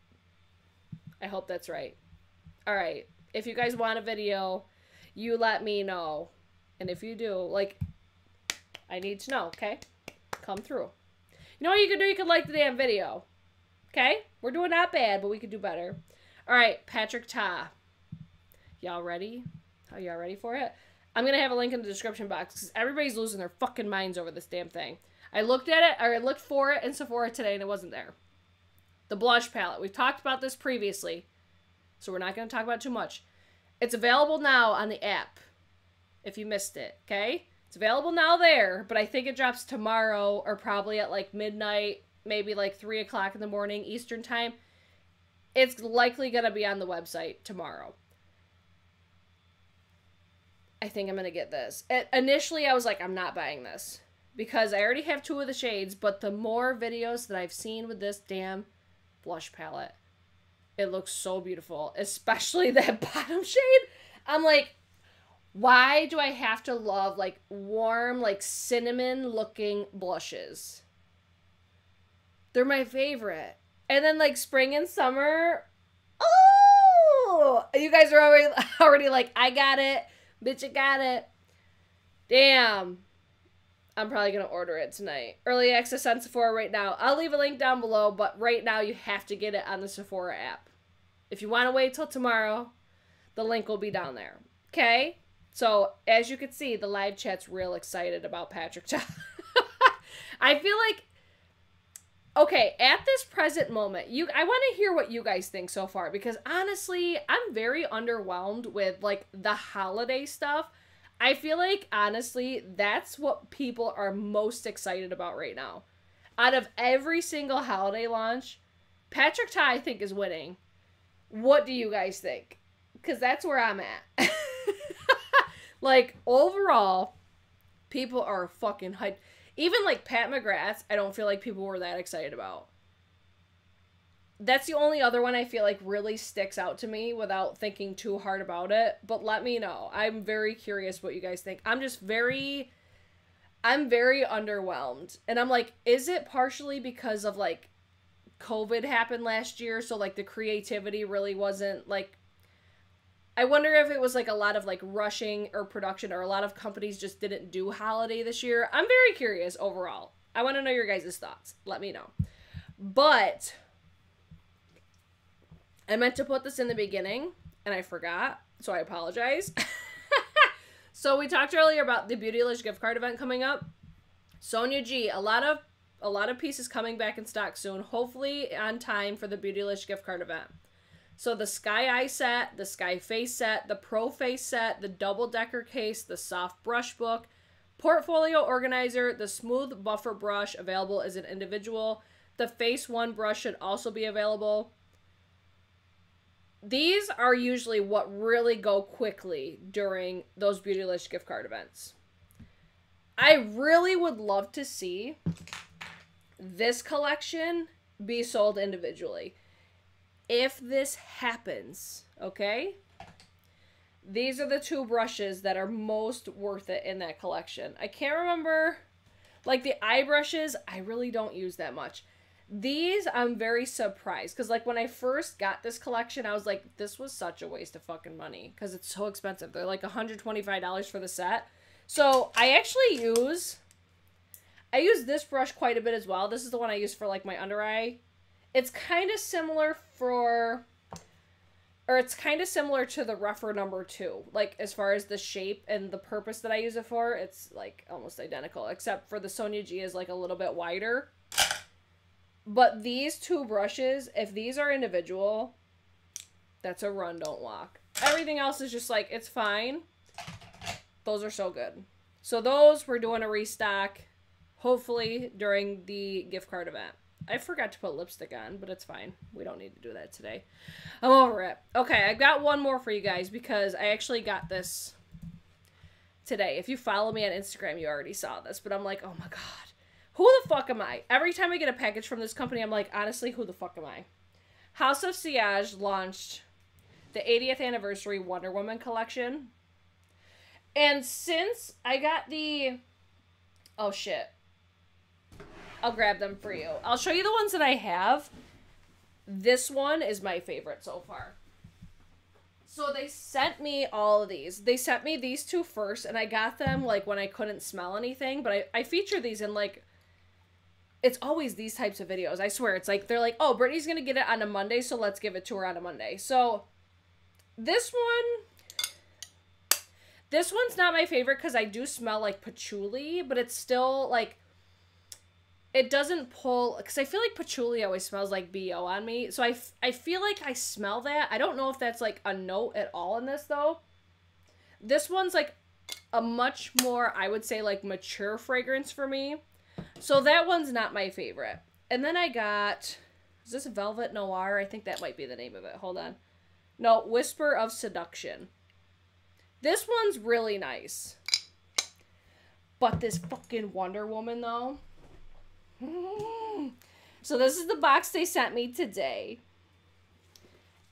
I hope that's right. All right if you guys want a video, you let me know. And if you do, like, I need to know, okay? Come through. You know what you can do? You can like the damn video. Okay? We're doing not bad, but we could do better. All right, Patrick Ta. Y'all ready? Are y'all ready for it? I'm to have a link in the description box because everybody's losing their fucking minds over this damn thing. I looked at it, or I looked for it in Sephora today and it wasn't there. The blush palette. We've talked about this previously so we're not to talk about too much. It's available now on the app if you missed it, okay? It's available now there, but I think it drops tomorrow or probably at like midnight, maybe like 3 o'clock in the morning Eastern Time. It's likely going to be on the website tomorrow. I think I'm going to get this. It, initially, I was like, I'm not buying this because I already have two of the shades, but the more videos that I've seen with this damn blush palette, it looks so beautiful, especially that bottom shade. I'm like, why do I have to love like warm, like cinnamon looking blushes? They're my favorite. And then like spring and summer. Oh, you guys are already already like, I got it, bitch, I got it. Damn. I'm probably gonna order it tonight. Early access on Sephora right now. I'll leave a link down below, but right now you have to get it on the Sephora app. If you want to wait till tomorrow, the link will be down there. Okay? So, as you can see, the live chat's real excited about Patrick I feel like okay, at this present moment, you I want to hear what you guys think so far because honestly, I'm very underwhelmed with like the holiday stuff. I feel like honestly, that's what people are most excited about right now. Out of every single holiday launch, Patrick Ta I think is winning. What do you guys think? Because that's where I'm at. like, overall, people are fucking hyped. Even like Pat McGrath, I don't feel like people were that excited about. That's the only other one I feel like really sticks out to me without thinking too hard about it. But let me know. I'm very curious what you guys think. I'm just very I'm very underwhelmed. And I'm like, is it partially because of like COVID happened last year, so like the creativity really wasn't like I wonder if it was like a lot of like rushing or production or a lot of companies just didn't do holiday this year. I'm very curious overall. I want to know your guys' thoughts. Let me know. But I meant to put this in the beginning and I forgot, so I apologize. so we talked earlier about the Beautylish gift card event coming up. Sonia G, a lot of a lot of pieces coming back in stock soon, hopefully on time for the Beautylish gift card event. So the Sky Eye set, the Sky Face set, the Pro Face set, the double decker case, the soft brush book, portfolio organizer, the smooth buffer brush available as an individual, The Face One brush should also be available. These are usually what really go quickly during those Beautylish gift card events. I really would love to see this collection be sold individually. If this happens, okay? These are the two brushes that are most worth it in that collection. I can't remember, like the eye brushes, I really don't use that much. These, I'm very surprised because, like, when I first got this collection, I was like, this was such a waste of fucking money because it's so expensive. They're like $125 for the set. So I actually use, I use this brush quite a bit as well. This is the one I use for, like, my under eye. It's kind of similar for, or it's kind of similar to the Rephr number two. Like, as far as the shape and the purpose that I use it for, it's, like, almost identical. Except for the Sonia G is, like, a little bit wider but these two brushes, if these are individual, that's a run, don't walk. Everything else is just like, it's fine. Those are so good. So those, we're doing a restock, hopefully during the gift card event. I forgot to put lipstick on, but it's fine. We don't need to do that today. I'm over it. Okay, I got one more for you guys because I actually got this today. If you follow me on Instagram, you already saw this, but I'm like, oh my god who the fuck am I? Every time I get a package from this company, I'm like, honestly, who the fuck am I? House of Sillage launched the 80th anniversary Wonder Woman collection. And since I got the. Oh shit. I'll grab them for you. I'll show you the ones that I have. This one is my favorite so far. So they sent me all of these. They sent me these two first, and I got them like when I couldn't smell anything. But I, I feature these in like it's always these types of videos. I swear. It's like they're like, "Oh, Brittany's to get it on a Monday, so let's give it to her on a Monday." So this one this one's not my favorite cuz I do smell like patchouli, but it's still like it doesn't pull because I feel like patchouli always smells like BO on me. So I, I feel like I smell that. I don't know if that's like a note at all in this though. This one's like a much more, I would say, like mature fragrance for me. So that one's not my favorite. And then I got, is this Velvet Noir? I think that might be the name of it. Hold on. No, Whisper of Seduction. This one's really nice. But this fucking Wonder Woman, though. so this is the box they sent me today.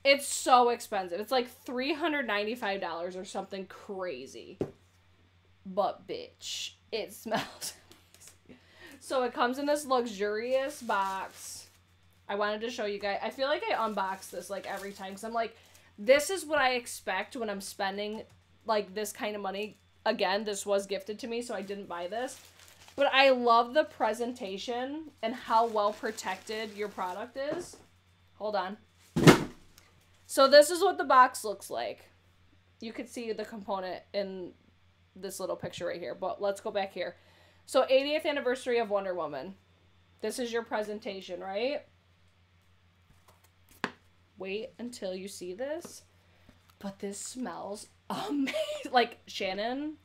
It's so expensive. It's like $395 or something crazy. But bitch, it smells so it comes in this luxurious box. I wanted to show you guys. I feel like I unbox this like every time because I'm like, this is what I expect when I'm spending like this kind of money. Again, this was gifted to me, so I didn't buy this. But I love the presentation and how well protected your product is. Hold on. So this is what the box looks like. You could see the component in this little picture right here, but let's go back here. So 80th anniversary of Wonder Woman. This is your presentation, right? Wait until you see this. But this smells amazing. like Shannon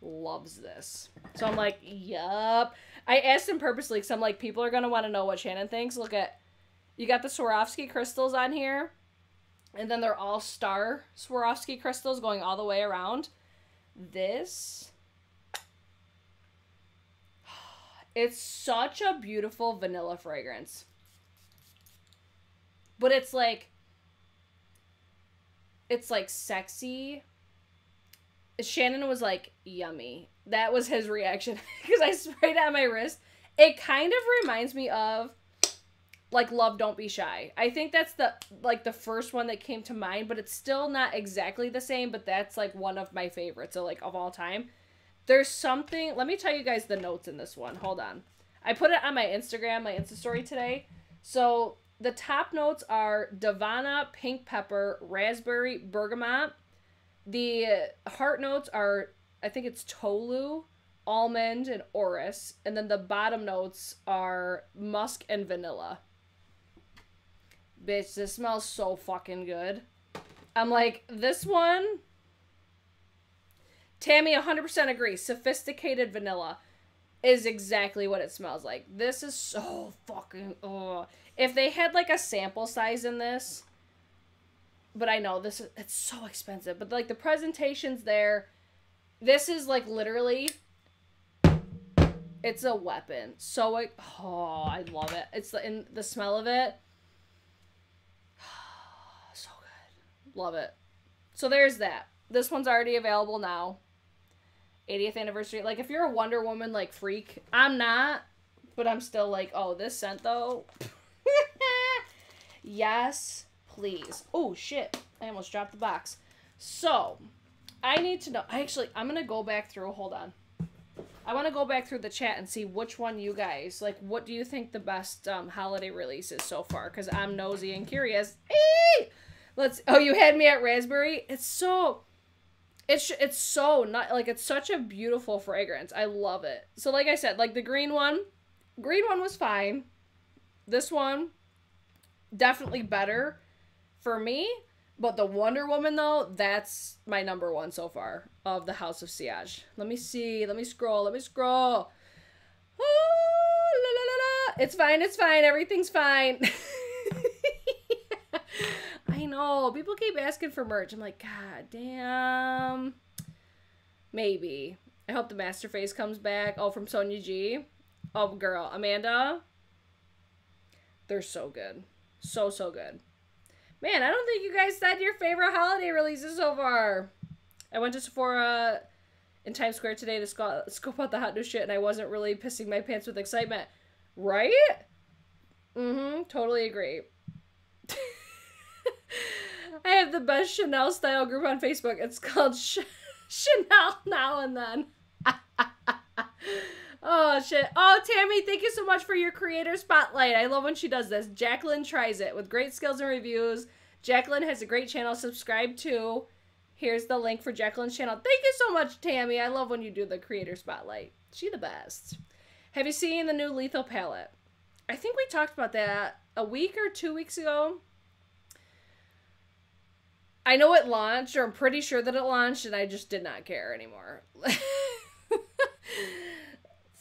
loves this. So I'm like, yup. I asked him purposely because I'm like, people are gonna want to know what Shannon thinks. Look at you got the Swarovski crystals on here. And then they're all star Swarovski crystals going all the way around. This It's such a beautiful vanilla fragrance. But it's like it's like sexy. Shannon was like, yummy. That was his reaction because I sprayed it on my wrist. It kind of reminds me of like Love Don't Be Shy. I think that's the like the first one that came to mind, but it's still not exactly the same, but that's like one of my favorites, so like of all time. There's something, let me tell you guys the notes in this one. Hold on. I put it on my Instagram, my Insta story today. So the top notes are Davana, pink pepper, raspberry, bergamot. The heart notes are, I think it's Tolu, almond, and orris. And then the bottom notes are musk and vanilla. Bitch, this smells so fucking good. I'm like, this one Tammy 100% agrees. Sophisticated vanilla. is exactly what it smells like. This is so fucking oh. If they had like a sample size in this, but I know this is it's so expensive, but like the presentation's there. This is like literally it's a weapon. So like oh, I love it. It's the in the smell of it. so good. Love it. So there's that. This one's already available now. 80th anniversary. Like if you're a Wonder Woman like freak, I'm not, but I'm still like, oh, this scent though. yes, please. Oh shit. I almost dropped the box. So, I need to know. Actually, I'm going to go back through. Hold on. I want to go back through the chat and see which one you guys like. What do you think the best um, holiday release is so far? Because I'm nosy and curious. Eee! Let's. Oh, you had me at raspberry. It's so it's it's so not like it's such a beautiful fragrance. I love it. So like I said, like the green one, green one was fine. This one definitely better for me, but the Wonder Woman though, that's my number one so far of the House of Sillage. Let me see. Let me scroll. Let me scroll. Oh, la, la, la, it's fine. It's fine. Everything's fine. I know. People keep asking for merch. I'm like, God damn. Maybe. I hope the Master Face comes back. Oh, from Sonia G. Oh, girl. Amanda. They're so good. So, so good. Man, I don't think you guys said your favorite holiday releases so far. I went to Sephora in Times Square today to scope out the hot new shit, and I wasn't really pissing my pants with excitement. Right? Mm-hmm. Totally agree. I have the best Chanel style group on Facebook. It's called Ch- Chanel Now and Then. oh shit. Oh Tammy, thank you so much for your creator spotlight. I love when she does this. Jacqueline tries it with great skills and reviews. Jacqueline has a great channel. Subscribe to. Here's the link for Jacqueline's channel. Thank you so much, Tammy. I love when you do the creator spotlight. She the best. Have you seen the new Lethal palette? I think we talked about that a week or two weeks ago. I know it launched, or I'm pretty sure that it launched, and I just did not care anymore.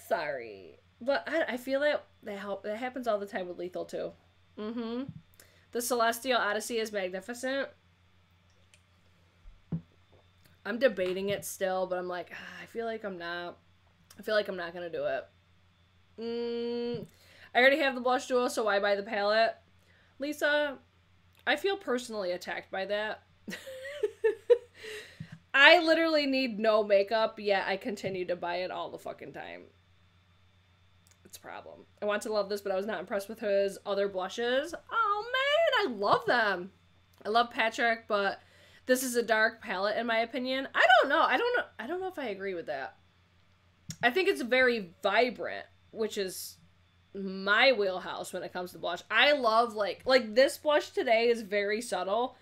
Sorry, but I, I feel that that help that happens all the time with Lethal too. Mm-hmm. The Celestial Odyssey is magnificent. I'm debating it still, but I'm like, ah, I feel like I'm not. I feel like I'm not gonna do it. Mm, I already have the blush duo, so why buy the palette? Lisa, I feel personally attacked by that. I literally need no makeup, yet I continue to buy it all the fucking time. It's a problem. I want to love this, but I was not impressed with his other blushes. Oh man, I love them. I love Patrick, but this is a dark palette in my opinion. I don't know. I don't know. I don't know if I agree with that. I think it's very vibrant, which is my wheelhouse when it comes to blush. I love like like this blush today is very subtle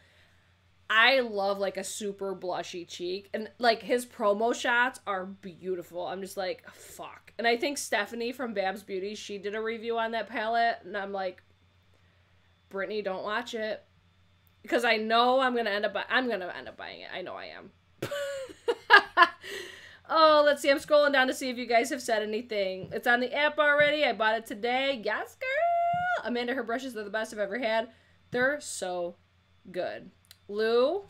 I love like a super blushy cheek. And like his promo shots are beautiful. I'm just like, fuck. And I think Stephanie from Babs Beauty, she did a review on that palette. And I'm like, Brittany, don't watch it. Because I know I'm gonna end up I'm gonna end up buying it. I know I am. oh, let's see. I'm scrolling down to see if you guys have said anything. It's on the app already. I bought it today. Yes, girl. Amanda, her brushes are the best I've ever had. They're so good. Lou.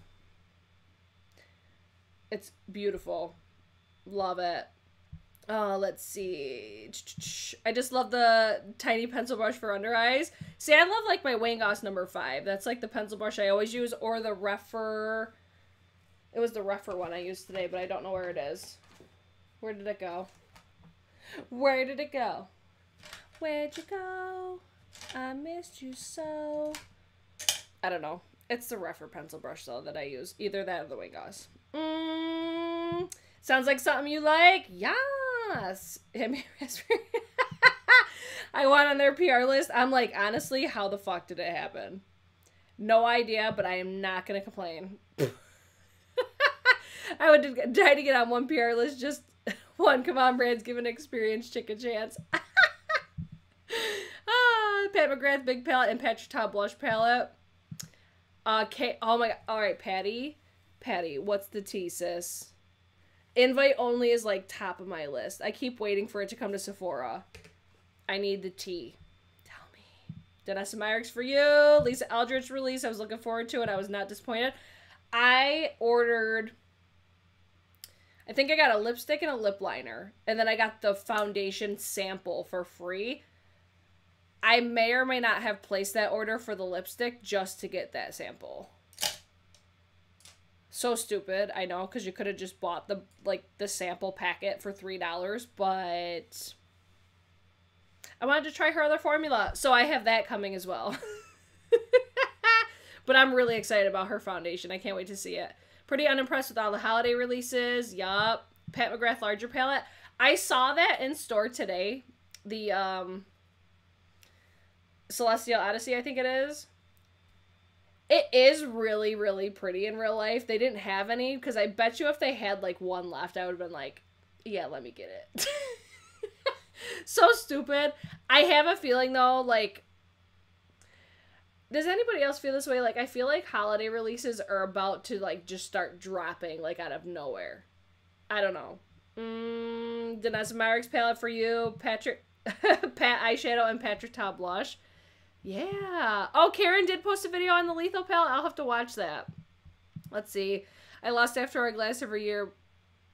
It's beautiful. Love it. Uh, let's see. I just love the tiny pencil brush for under eyes. See, I love like my Wayne Goss number five. That's like the pencil brush I always use, or the Rephr. It was the Rephr one I used today, but I don't know where it is. Where did it go? Where did it go? Where'd you go? I missed you so. I don't know. It's the Rephr pencil brush though that I use. Either that or the Wayne Goss. Mm, sounds like something you like. Yes. Hit me. I went on their PR list. I'm like, honestly, how the fuck did it happen? No idea, but I am not gonna complain. I would die to get on one PR list. Just one. Come on, brands, give an experienced chick a chance. ah, Pat McGrath's big palette and Patrick Ta blush palette. Uh, Kate, oh my. All right, Patty. Patty, what's the tea, sis? Invite only is like top of my list. I keep waiting for it to come to Sephora. I need the tea. Tell me. Danessa Myricks for you. Lisa Eldridge release. I was looking forward to it. I was not disappointed. I ordered I think I got a lipstick and a lip liner. And then I got the foundation sample for free. I may or may not have placed that order for the lipstick just to get that sample. So stupid, I know, because you could have just bought the like the sample packet for three dollars, but I wanted to try her other formula, so I have that coming as well. but I'm really excited about her foundation. I can't wait to see it. Pretty unimpressed with all the holiday releases. Yup. Pat McGrath larger palette. I saw that in store today. The um Celestial Odyssey, I think it is. It is really, really pretty in real life. They didn't have any because I bet you if they had like one left, I would have been like, yeah, let me get it. so stupid. I have a feeling though, like, does anybody else feel this way? Like, I feel like holiday releases are about to like just start dropping like out of nowhere. I don't know. Mm, Danessa Myricks palette for you, Patrick, Pat eyeshadow, and Patrick Ta blush. Yeah. Oh, Karen did post a video on the Lethal palette. I'll have to watch that. Let's see. I lost after hourglass every year.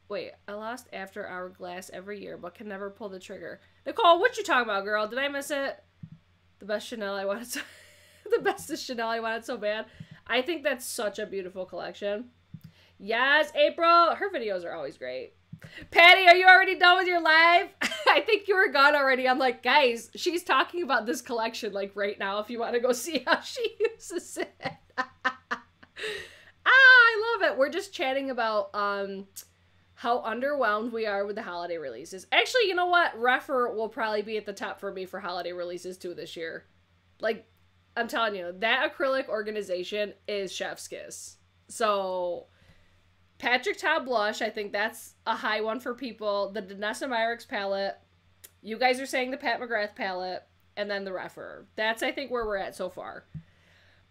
Wait, I lost after hourglass every year, but can never pull the trigger. Nicole, what you talking about, girl? Did I miss it? The best Chanel I wanted so the bestest Chanel I wanted so bad. I think that's such a beautiful collection. Yes, April. Her videos are always great. Patty, are you already done with your live? I think you were gone already. I'm like, guys, she's talking about this collection like right now if you want to go see how she uses it. ah, I love it. We're just chatting about um how underwhelmed we are with the holiday releases. Actually, you know what? Rephr will probably be at the top for me for holiday releases too this year. Like, I'm telling you, that acrylic organization is chef's kiss. So Patrick Ta blush, I think that's a high one for people. The Danessa Myricks palette. You guys are saying the Pat McGrath palette, and then the Rephr. That's I think where we're at so far.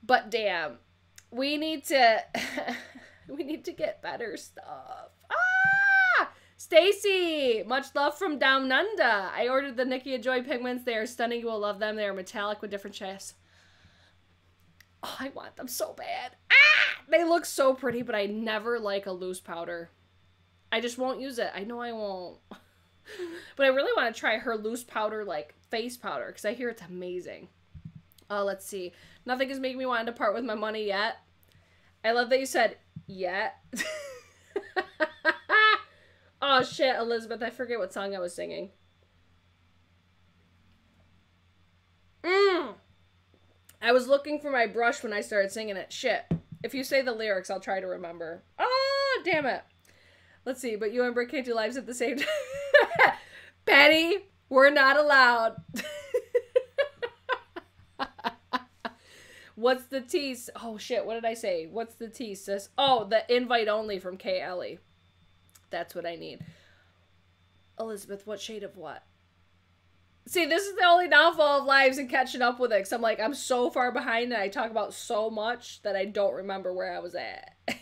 But damn, we need to we need to get better stuff. Ah! Stacy, much love from Down Under. I ordered the Nikia Joy pigments. They are stunning. You will love them. They are metallic with different shades. Oh, I want them so bad. Ah! They look so pretty, but I never like a loose powder. I just won't use it. I know I won't. but I really want to try her loose powder, like face powder, because I hear it's amazing. Uh, let's see. Nothing is making me want to part with my money yet. I love that you said yet. oh shit, Elizabeth, I forget what song I was singing. Mmm. I was looking for my brush when I started singing it. Shit. If you say the lyrics, I'll try to remember. Oh, damn it. Let's see, but you and Britt can't do lives at the same time. Patty, we're not allowed. What's the tease? Oh shit, what did I say? What's the tease, sis? Oh, the invite only from Kayali. That's what I need. Elizabeth, what shade of what? See, this is the only downfall of lives and catching up with it. Cause I'm like, I'm so far behind and I talk about so much that I don't remember where I was at.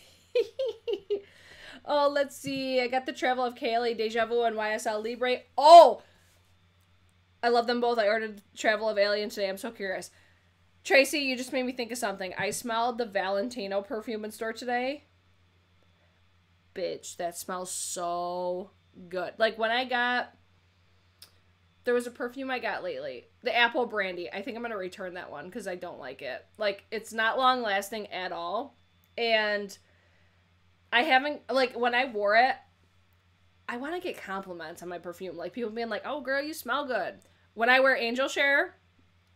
oh, let's see. I got the Travel of Kayali, Deja Vu, and YSL Libre. Oh! I love them both. I ordered Travel of Alien today. I'm so curious. Tracy, you just made me think of something. I smelled the Valentino perfume in store today. Bitch, that smells so good. Like when I got there was a perfume I got lately, the Apple Brandy. I think I'm gonna return that one because I don't like it. Like it's not long lasting at all, and I haven't like when I wore it. I want to get compliments on my perfume, like people being like, "Oh, girl, you smell good." When I wear Angel Share,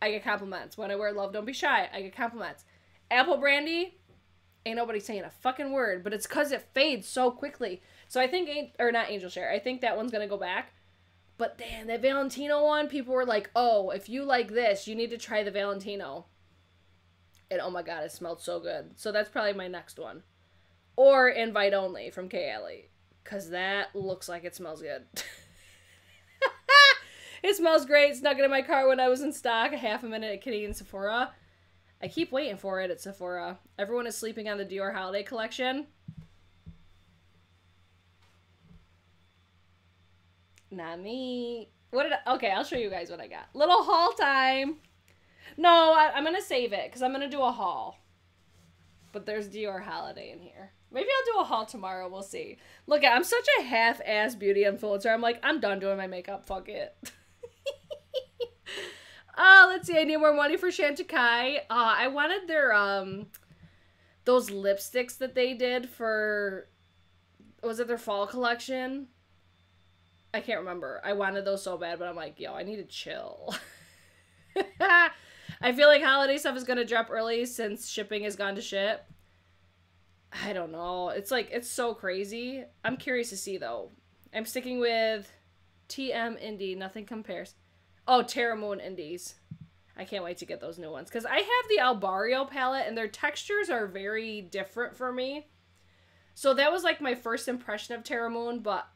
I get compliments. When I wear Love Don't Be Shy, I get compliments. Apple Brandy, ain't nobody saying a fucking word, but it's because it fades so quickly. So I think, or not Angel Share, I think that one's gonna go back but damn, that Valentino one, people were like, oh, if you like this, you need to try the Valentino. And oh my god, it smelled so good. So that's probably my next one. Or invite only from Kayali. Because that looks like it smells good. it smells great. Snuck it in my car when I was in stock. A half a minute at and Sephora. I keep waiting for it at Sephora. Everyone is sleeping on the Dior holiday collection. Not me. What did I, okay, I'll show you guys what I got. Little haul time. No, I, am gonna save it because I'm gonna do a haul. But there's Dior Holiday in here. Maybe I'll do a haul tomorrow. We'll see. Look, I'm such a half-ass beauty influencer. I'm like, I'm done doing my makeup. Fuck it. uh, let's see. I need more money for Chantecaille. Uh, I wanted their um, those lipsticks that they did for. Was it their fall collection? I can't remember. I wanted those so bad, but I'm like, yo, I need to chill. I feel like holiday stuff is gonna drop early since shipping has gone to shit. I don't know. It's like it's so crazy. I'm curious to see though. I'm sticking with TM Indie. Nothing compares. Oh, Terra Moon Indies. I can't wait to get those new ones because I have the Albario palette and their textures are very different for me. So that was like my first impression of Terra Moon, but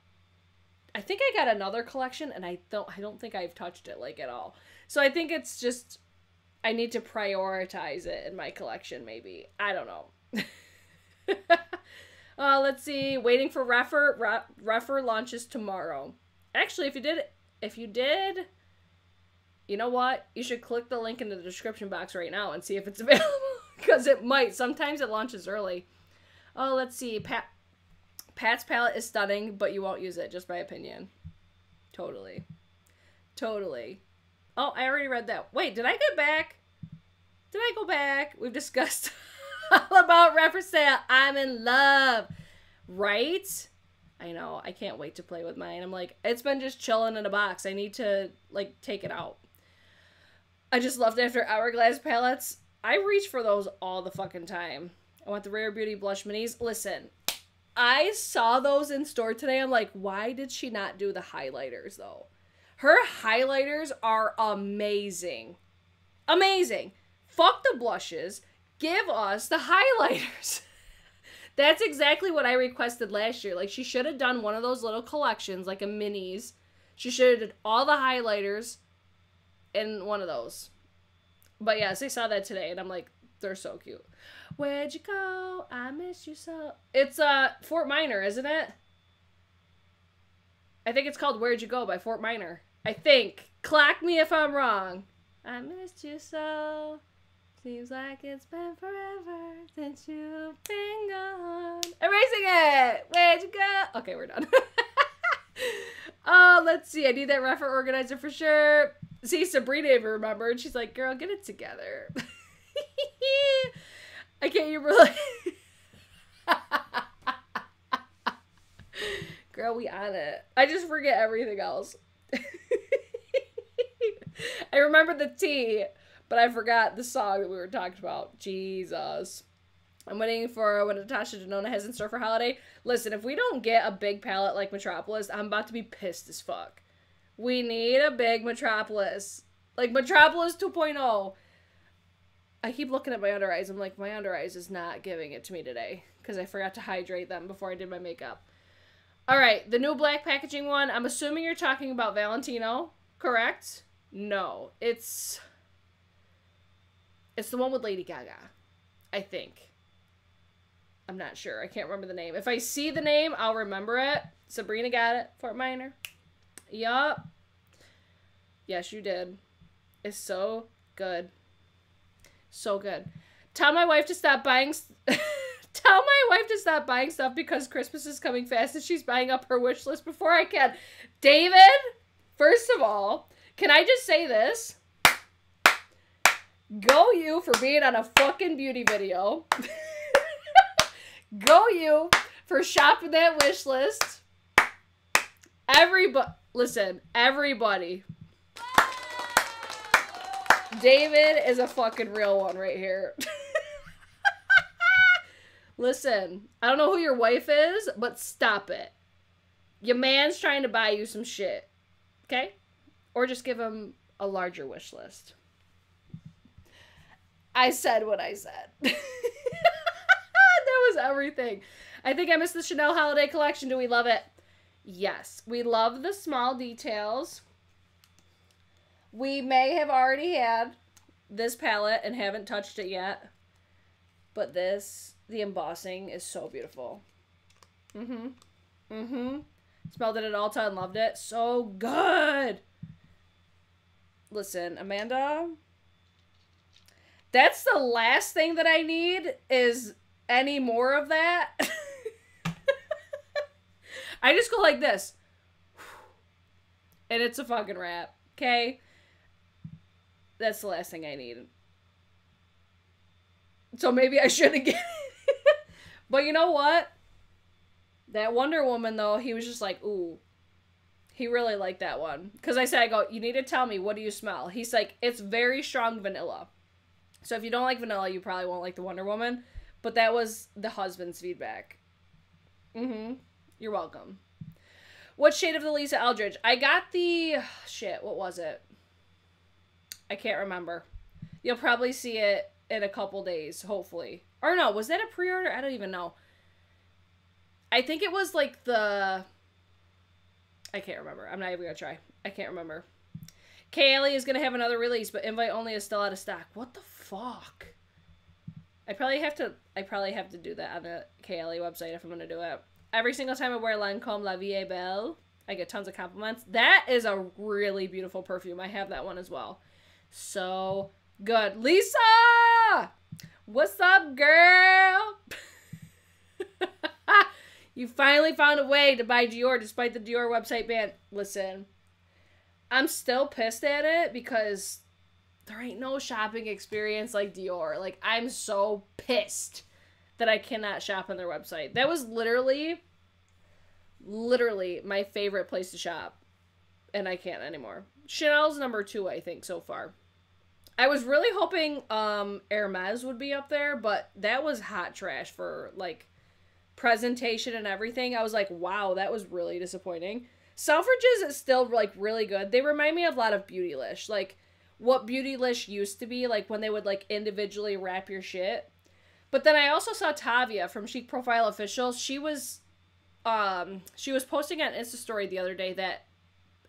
I think I got another collection and I don't I don't think I've touched it like at all. So I think it's just I need to prioritize it in my collection maybe. I don't know. uh, let's see. Waiting for Rephr Rephr launches tomorrow. Actually, if you did if you did you know what? You should click the link in the description box right now and see if it's available because it might. Sometimes it launches early. Oh, let's see. Pat Pat's palette is stunning, but you won't use it, just my opinion. Totally. Totally. Oh, I already read that. Wait, did I get back? Did I go back? We've discussed all about reference sale. I'm in love. Right? I know. I can't wait to play with mine. I'm like, it's been just chilling in a box. I need to, like, take it out. I just left after Hourglass palettes. I reach for those all the fucking time. I want the Rare Beauty Blush Minis. Listen, I saw those in store today. I'm like, why did she not do the highlighters though? Her highlighters are amazing. Amazing. Fuck the blushes. Give us the highlighters. That's exactly what I requested last year. Like she should have done one of those little collections, like a minis. She should have did all the highlighters in one of those. But yes, I saw that today and I'm like, they're so cute. Where'd you go? I miss you so. It's uh Fort Minor, isn't it? I think it's called Where'd You Go by Fort Minor. I think. Clack me if I'm wrong. I missed you so. Seems like it's been forever since you've been gone. Erasing it! Where'd you go? Okay, we're done. oh, let's see. I need that Rephr organizer for sure. See, Sabrina remembered. She's like, girl, get it together. I can't even really. Girl, we on it. I just forget everything else. I remember the tea, but I forgot the song that we were talking about. Jesus. I'm waiting for what Natasha Denona has in store for holiday. Listen, if we don't get a big palette like Metropolis, I'm about to be pissed as fuck. We need a big Metropolis. Like Metropolis 2.0. I keep looking at my under eyes. I'm like, my under eyes is not giving it to me today because I forgot to hydrate them before I did my makeup. All right, the new black packaging one. I'm assuming you're talking about Valentino, correct? No, it's it's the one with Lady Gaga. I think. I'm not sure. I can't remember the name. If I see the name, I'll remember it. Sabrina got it. Fort Minor. Yup. Yes, you did. It's so good. So good. Tell my wife to stop buying. Tell my wife to stop buying stuff because Christmas is coming fast and she's buying up her wish list before I can. David, first of all, can I just say this? Go you for being on a fucking beauty video. Go you for shopping that wish list. Everybody, listen, everybody David is a fucking real one right here. Listen, I don't know who your wife is, but stop it. Your man's trying to buy you some shit. Okay? Or just give him a larger wish list. I said what I said. that was everything. I think I missed the Chanel holiday collection. Do we love it? Yes. We love the small details. We may have already had this palette and haven't touched it yet. But this, the embossing is so beautiful. Mm-hmm. Mm-hmm. Smelled it at Ulta and loved it. So good. Listen, Amanda, that's the last thing that I need is any more of that. I just go like this. And it's a fucking wrap. Okay? That's the last thing I need. So maybe I shouldn't get it. but you know what? That Wonder Woman though, he was just like, ooh. He really liked that one. Cause I said, I go, you need to tell me what do you smell? He's like, it's very strong vanilla. So if you don't like vanilla, you probably won't like the Wonder Woman. But that was the husband's feedback. Mm-hmm. You're welcome. What shade of the Lisa Eldridge? I got the shit, what was it? I can't remember. You'll probably see it in a couple days, hopefully. Or no, was that a pre-order? I don't even know. I think it was like the I can't remember. I'm not even gonna try. I can't remember. Kayali is gonna have another release, but invite only is still out of stock. What the fuck? I probably have to I probably have to do that on the Kayali website if I'm gonna do it. Every single time I wear Lancome La Vie Belle, I get tons of compliments. That is a really beautiful perfume. I have that one as well. So good. Lisa! What's up, girl? you finally found a way to buy Dior despite the Dior website ban. Listen, I'm still pissed at it because there ain't no shopping experience like Dior. Like, I'm so pissed that I cannot shop on their website. That was literally, literally my favorite place to shop. And I can't anymore. Chanel's number two, I think, so far. I was really hoping um Hermes would be up there, but that was hot trash for like presentation and everything. I was like, wow, that was really disappointing. Selfridges is still like really good. They remind me of a lot of Beautylish. Like what Beautylish used to be, like when they would like individually wrap your shit. But then I also saw Tavia from Chic Profile Official. She was um she was posting on Insta story the other day that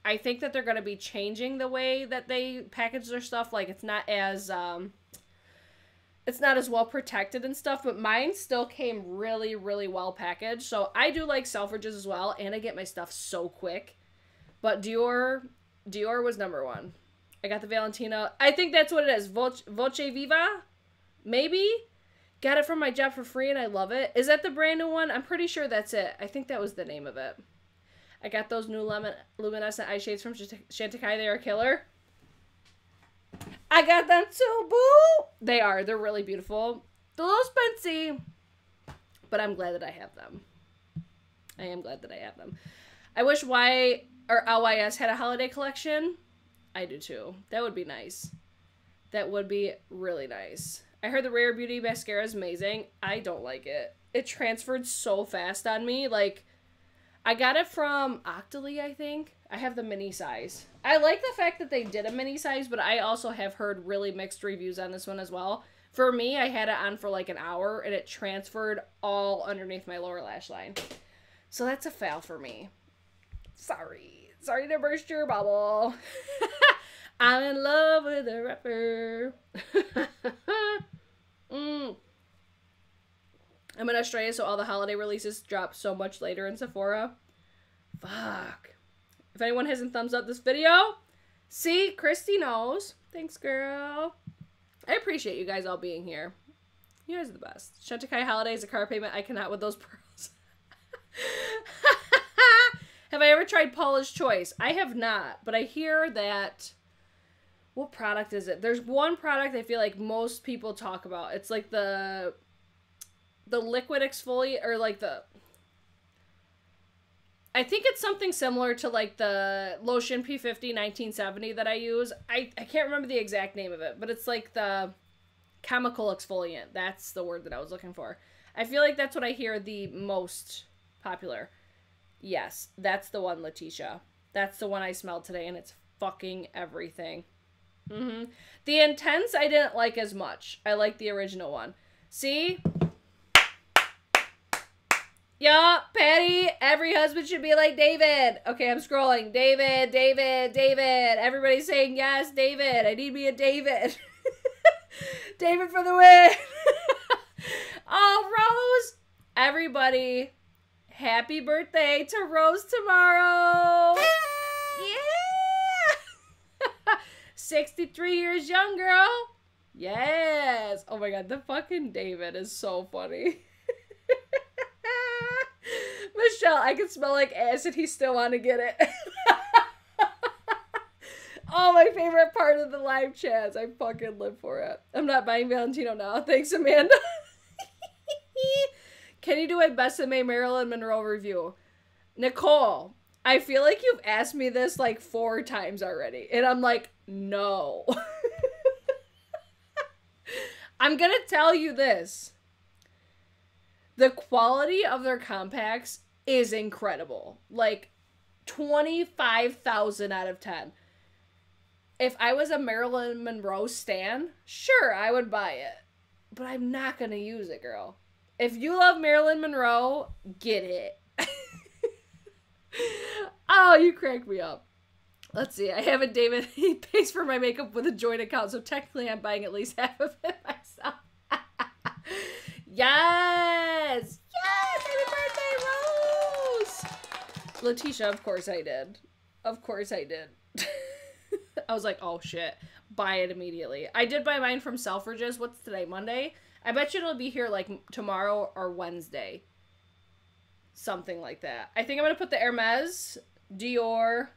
I think that they're going to be changing the way that they package their stuff. Like it's not as um, it's not as well protected and stuff. But mine still came really, really well packaged. So I do like Selfridges as well, and I get my stuff so quick. But Dior, Dior was number one. I got the Valentina. I think that's what it is. Voce Viva, maybe. Got it from my job for free, and I love it. Is that the brand new one? I'm pretty sure that's it. I think that was the name of it. I got those new lemon luminescent eye shades from Chantecaille. They are killer. I got them too, boo! They are. They're really beautiful. They're a little spency, but I'm glad that I have them. I am glad that I have them. I wish Y or LYS had a holiday collection. I do too. That would be nice. That would be really nice. I heard the Rare Beauty mascara is amazing. I don't like it. It transferred so fast on me. Like, I got it from Octoly, I think. I have the mini size. I like the fact that they did a mini size, but I also have heard really mixed reviews on this one as well. For me, I had it on for like an hour and it transferred all underneath my lower lash line. So that's a fail for me. Sorry. Sorry to burst your bubble. I'm in love with a rapper. mm. I'm in Australia, so all the holiday releases drop so much later in Sephora. Fuck. If anyone hasn't thumbs up this video, see, Christy knows. Thanks, girl. I appreciate you guys all being here. You guys are the best. Chantecaille Holidays, a car payment. I cannot with those pearls. have I ever tried Paula's Choice? I have not, but I hear that. What product is it? There's one product I feel like most people talk about. It's like the the liquid exfoliate or like the I think it's something similar to like the lotion P50 1970 that I use. I, I can't remember the exact name of it, but it's like the chemical exfoliant. That's the word that I was looking for. I feel like that's what I hear the most popular. Yes, that's the one, Letitia. That's the one I smelled today, and it's fucking everything. Mm-hmm. The intense I didn't like as much. I like the original one. See? Yeah, Patty, every husband should be like David. Okay, I'm scrolling. David, David, David. Everybody's saying yes, David. I need me a David. David for the win. oh, Rose. Everybody Happy birthday to Rose tomorrow. Yeah. 63 years young, girl. Yes. Oh my god, the fucking David is so funny. Michelle, I can smell like acid. He still want to get it. oh, my favorite part of the live chats. I fucking live for it. I'm not buying Valentino now. Thanks, Amanda. Can you do a May Marilyn Monroe review? Nicole, I feel like you've asked me this like four times already. And I'm like, no. I'm gonna tell you this. The quality of their compacts is incredible. Like 25,000 out of 10. If I was a Marilyn Monroe stan, sure, I would buy it. But I'm not going to use it, girl. If you love Marilyn Monroe, get it. oh, you crack me up. Let's see. I have a David. He pays for my makeup with a joint account, so technically I'm buying at least half of it myself. yes! Yes! Happy birthday, Rose! Letitia, of course I did. Of course I did. I was like, oh shit. Buy it immediately. I did buy mine from Selfridges. What's today? Monday? I bet you it'll be here like tomorrow or Wednesday. Something like that. I think I'm to put the Hermes, Dior,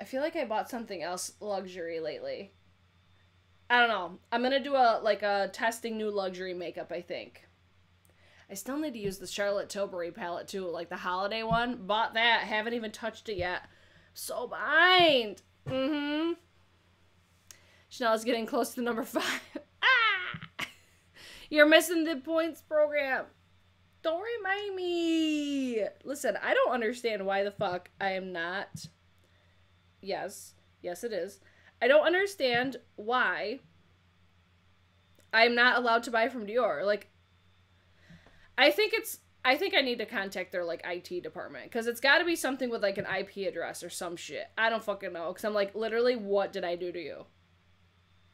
I feel like I bought something else luxury lately. I don't know. I'm gonna do a like a testing new luxury makeup. I think. I still need to use the Charlotte Tilbury palette too, like the holiday one. Bought that. Haven't even touched it yet. So behind. Mm-hmm. Chanel's getting close to the number five. ah! You're missing the points program. Don't remind me. Listen, I don't understand why the fuck I am not Yes. Yes, it is. I don't understand why I'm not allowed to buy from Dior. Like, I think it's. I think I need to contact their like IT department because it's got to be something with like an IP address or some shit. I don't fucking know because I'm like, literally, what did I do to you?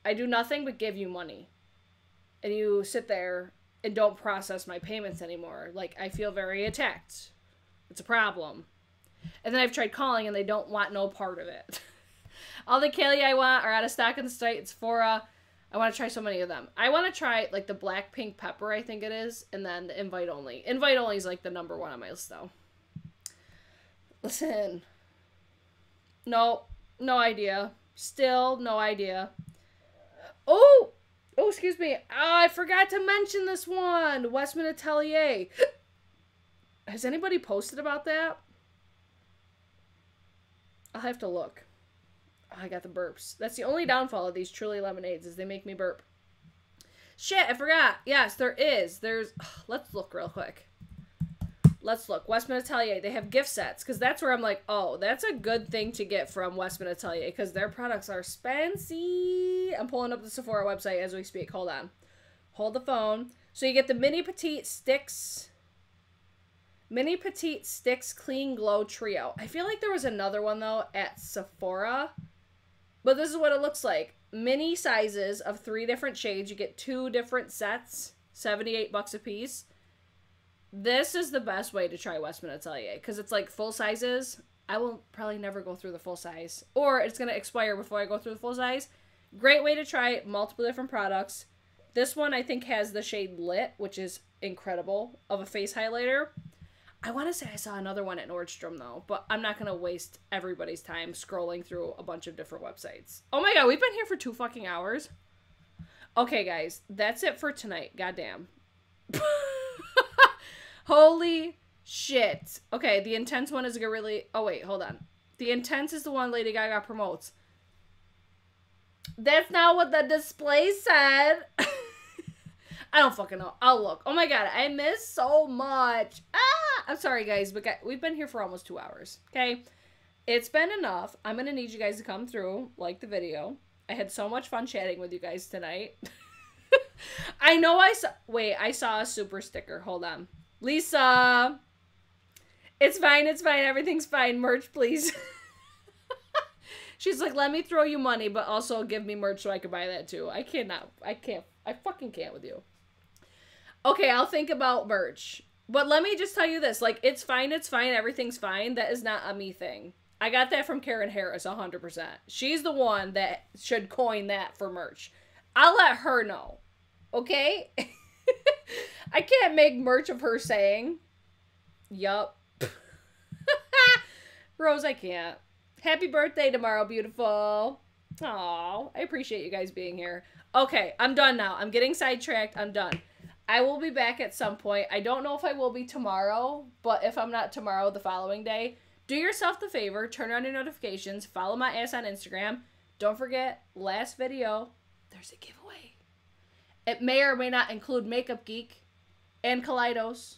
I do nothing but give you money, and you sit there and don't process my payments anymore. Like, I feel very attacked. It's a problem. And then I've tried calling and they don't want no part of it. All the Kayali I want are out of stock in the site. It's Sephora. I want to try so many of them. I want to try like the black pink pepper, I think it is, and then the invite only. Invite only is like the number one on my list though. Listen. No, no idea. Still no idea. Oh, oh, excuse me. Oh, I forgot to mention this one. Westman Atelier. Has anybody posted about that? I'll have to look. Oh, I got the burps. That's the only downfall of these truly lemonades is they make me burp. Shit, I forgot. Yes, there is. There's. Ugh, let's look real quick. Let's look. Westman Atelier. They have gift sets because that's where I'm like, oh, that's a good thing to get from Westman Atelier because their products are spancy. I'm pulling up the Sephora website as we speak. Hold on. Hold the phone. So you get the mini petite sticks Mini Petite Sticks Clean Glow Trio. I feel like there was another one though at Sephora. But this is what it looks like. Mini sizes of three different shades. You get two different sets, 78 bucks a piece. This is the best way to try Westman Atelier because it's like full sizes. I will probably never go through the full size, or it's going to expire before I go through the full size. Great way to try multiple different products. This one I think has the shade Lit, which is incredible, of a face highlighter. I want to say I saw another one at Nordstrom though, but I'm not gonna waste everybody's time scrolling through a bunch of different websites. Oh my god, we've been here for two fucking hours. Okay, guys, that's it for tonight. Goddamn. Holy shit. Okay, the intense one is a really. Oh wait, hold on. The intense is the one Lady Gaga promotes. That's not what the display said. I don't fucking know. I'll look. Oh my god, I miss so much. Ah, I'm sorry guys, but we've been here for almost two hours. Okay, it's been enough. I'm gonna need you guys to come through, like the video. I had so much fun chatting with you guys tonight. I know I saw. Wait, I saw a super sticker. Hold on, Lisa. It's fine. It's fine. Everything's fine. Merch, please. She's like, let me throw you money, but also give me merch so I can buy that too. I cannot. I can't. I fucking can't with you. Okay, I'll think about merch. But let me just tell you this like, it's fine, it's fine, everything's fine. That is not a me thing. I got that from Karen Harris 100%. She's the one that should coin that for merch. I'll let her know. Okay? I can't make merch of her saying, Yup. Rose, I can't. Happy birthday tomorrow, beautiful. Aw, I appreciate you guys being here. Okay, I'm done now. I'm getting sidetracked. I'm done. I will be back at some point. I don't know if I will be tomorrow, but if I'm not tomorrow, the following day, do yourself the favor, turn on your notifications, follow my ass on Instagram. Don't forget, last video, there's a giveaway. It may or may not include Makeup Geek and Kaleidos.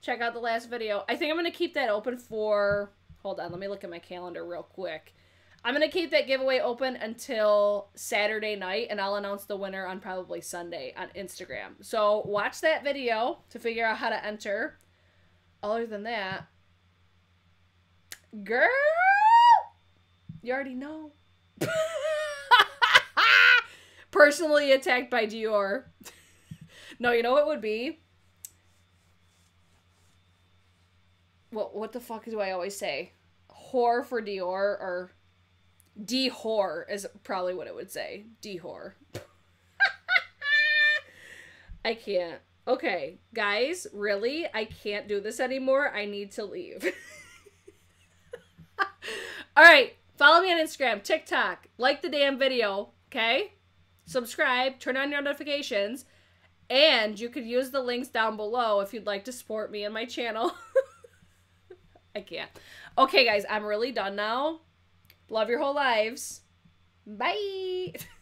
Check out the last video. I think I'm going to keep that open for. Hold on, let me look at my calendar real quick. I'm to keep that giveaway open until Saturday night, and I'll announce the winner on probably Sunday on Instagram. So watch that video to figure out how to enter. Other than that, girl, you already know. Personally attacked by Dior. no, you know what would be? What what the fuck do I always say? Whore for Dior or D whore is probably what it would say. D whore. I can't. Okay, guys, really? I can't do this anymore. I need to leave. All right, follow me on Instagram, TikTok, like the damn video, okay? Subscribe, turn on your notifications, and you could use the links down below if you'd like to support me and my channel. I can't. Okay, guys, I'm really done now. Love your whole lives. Bye.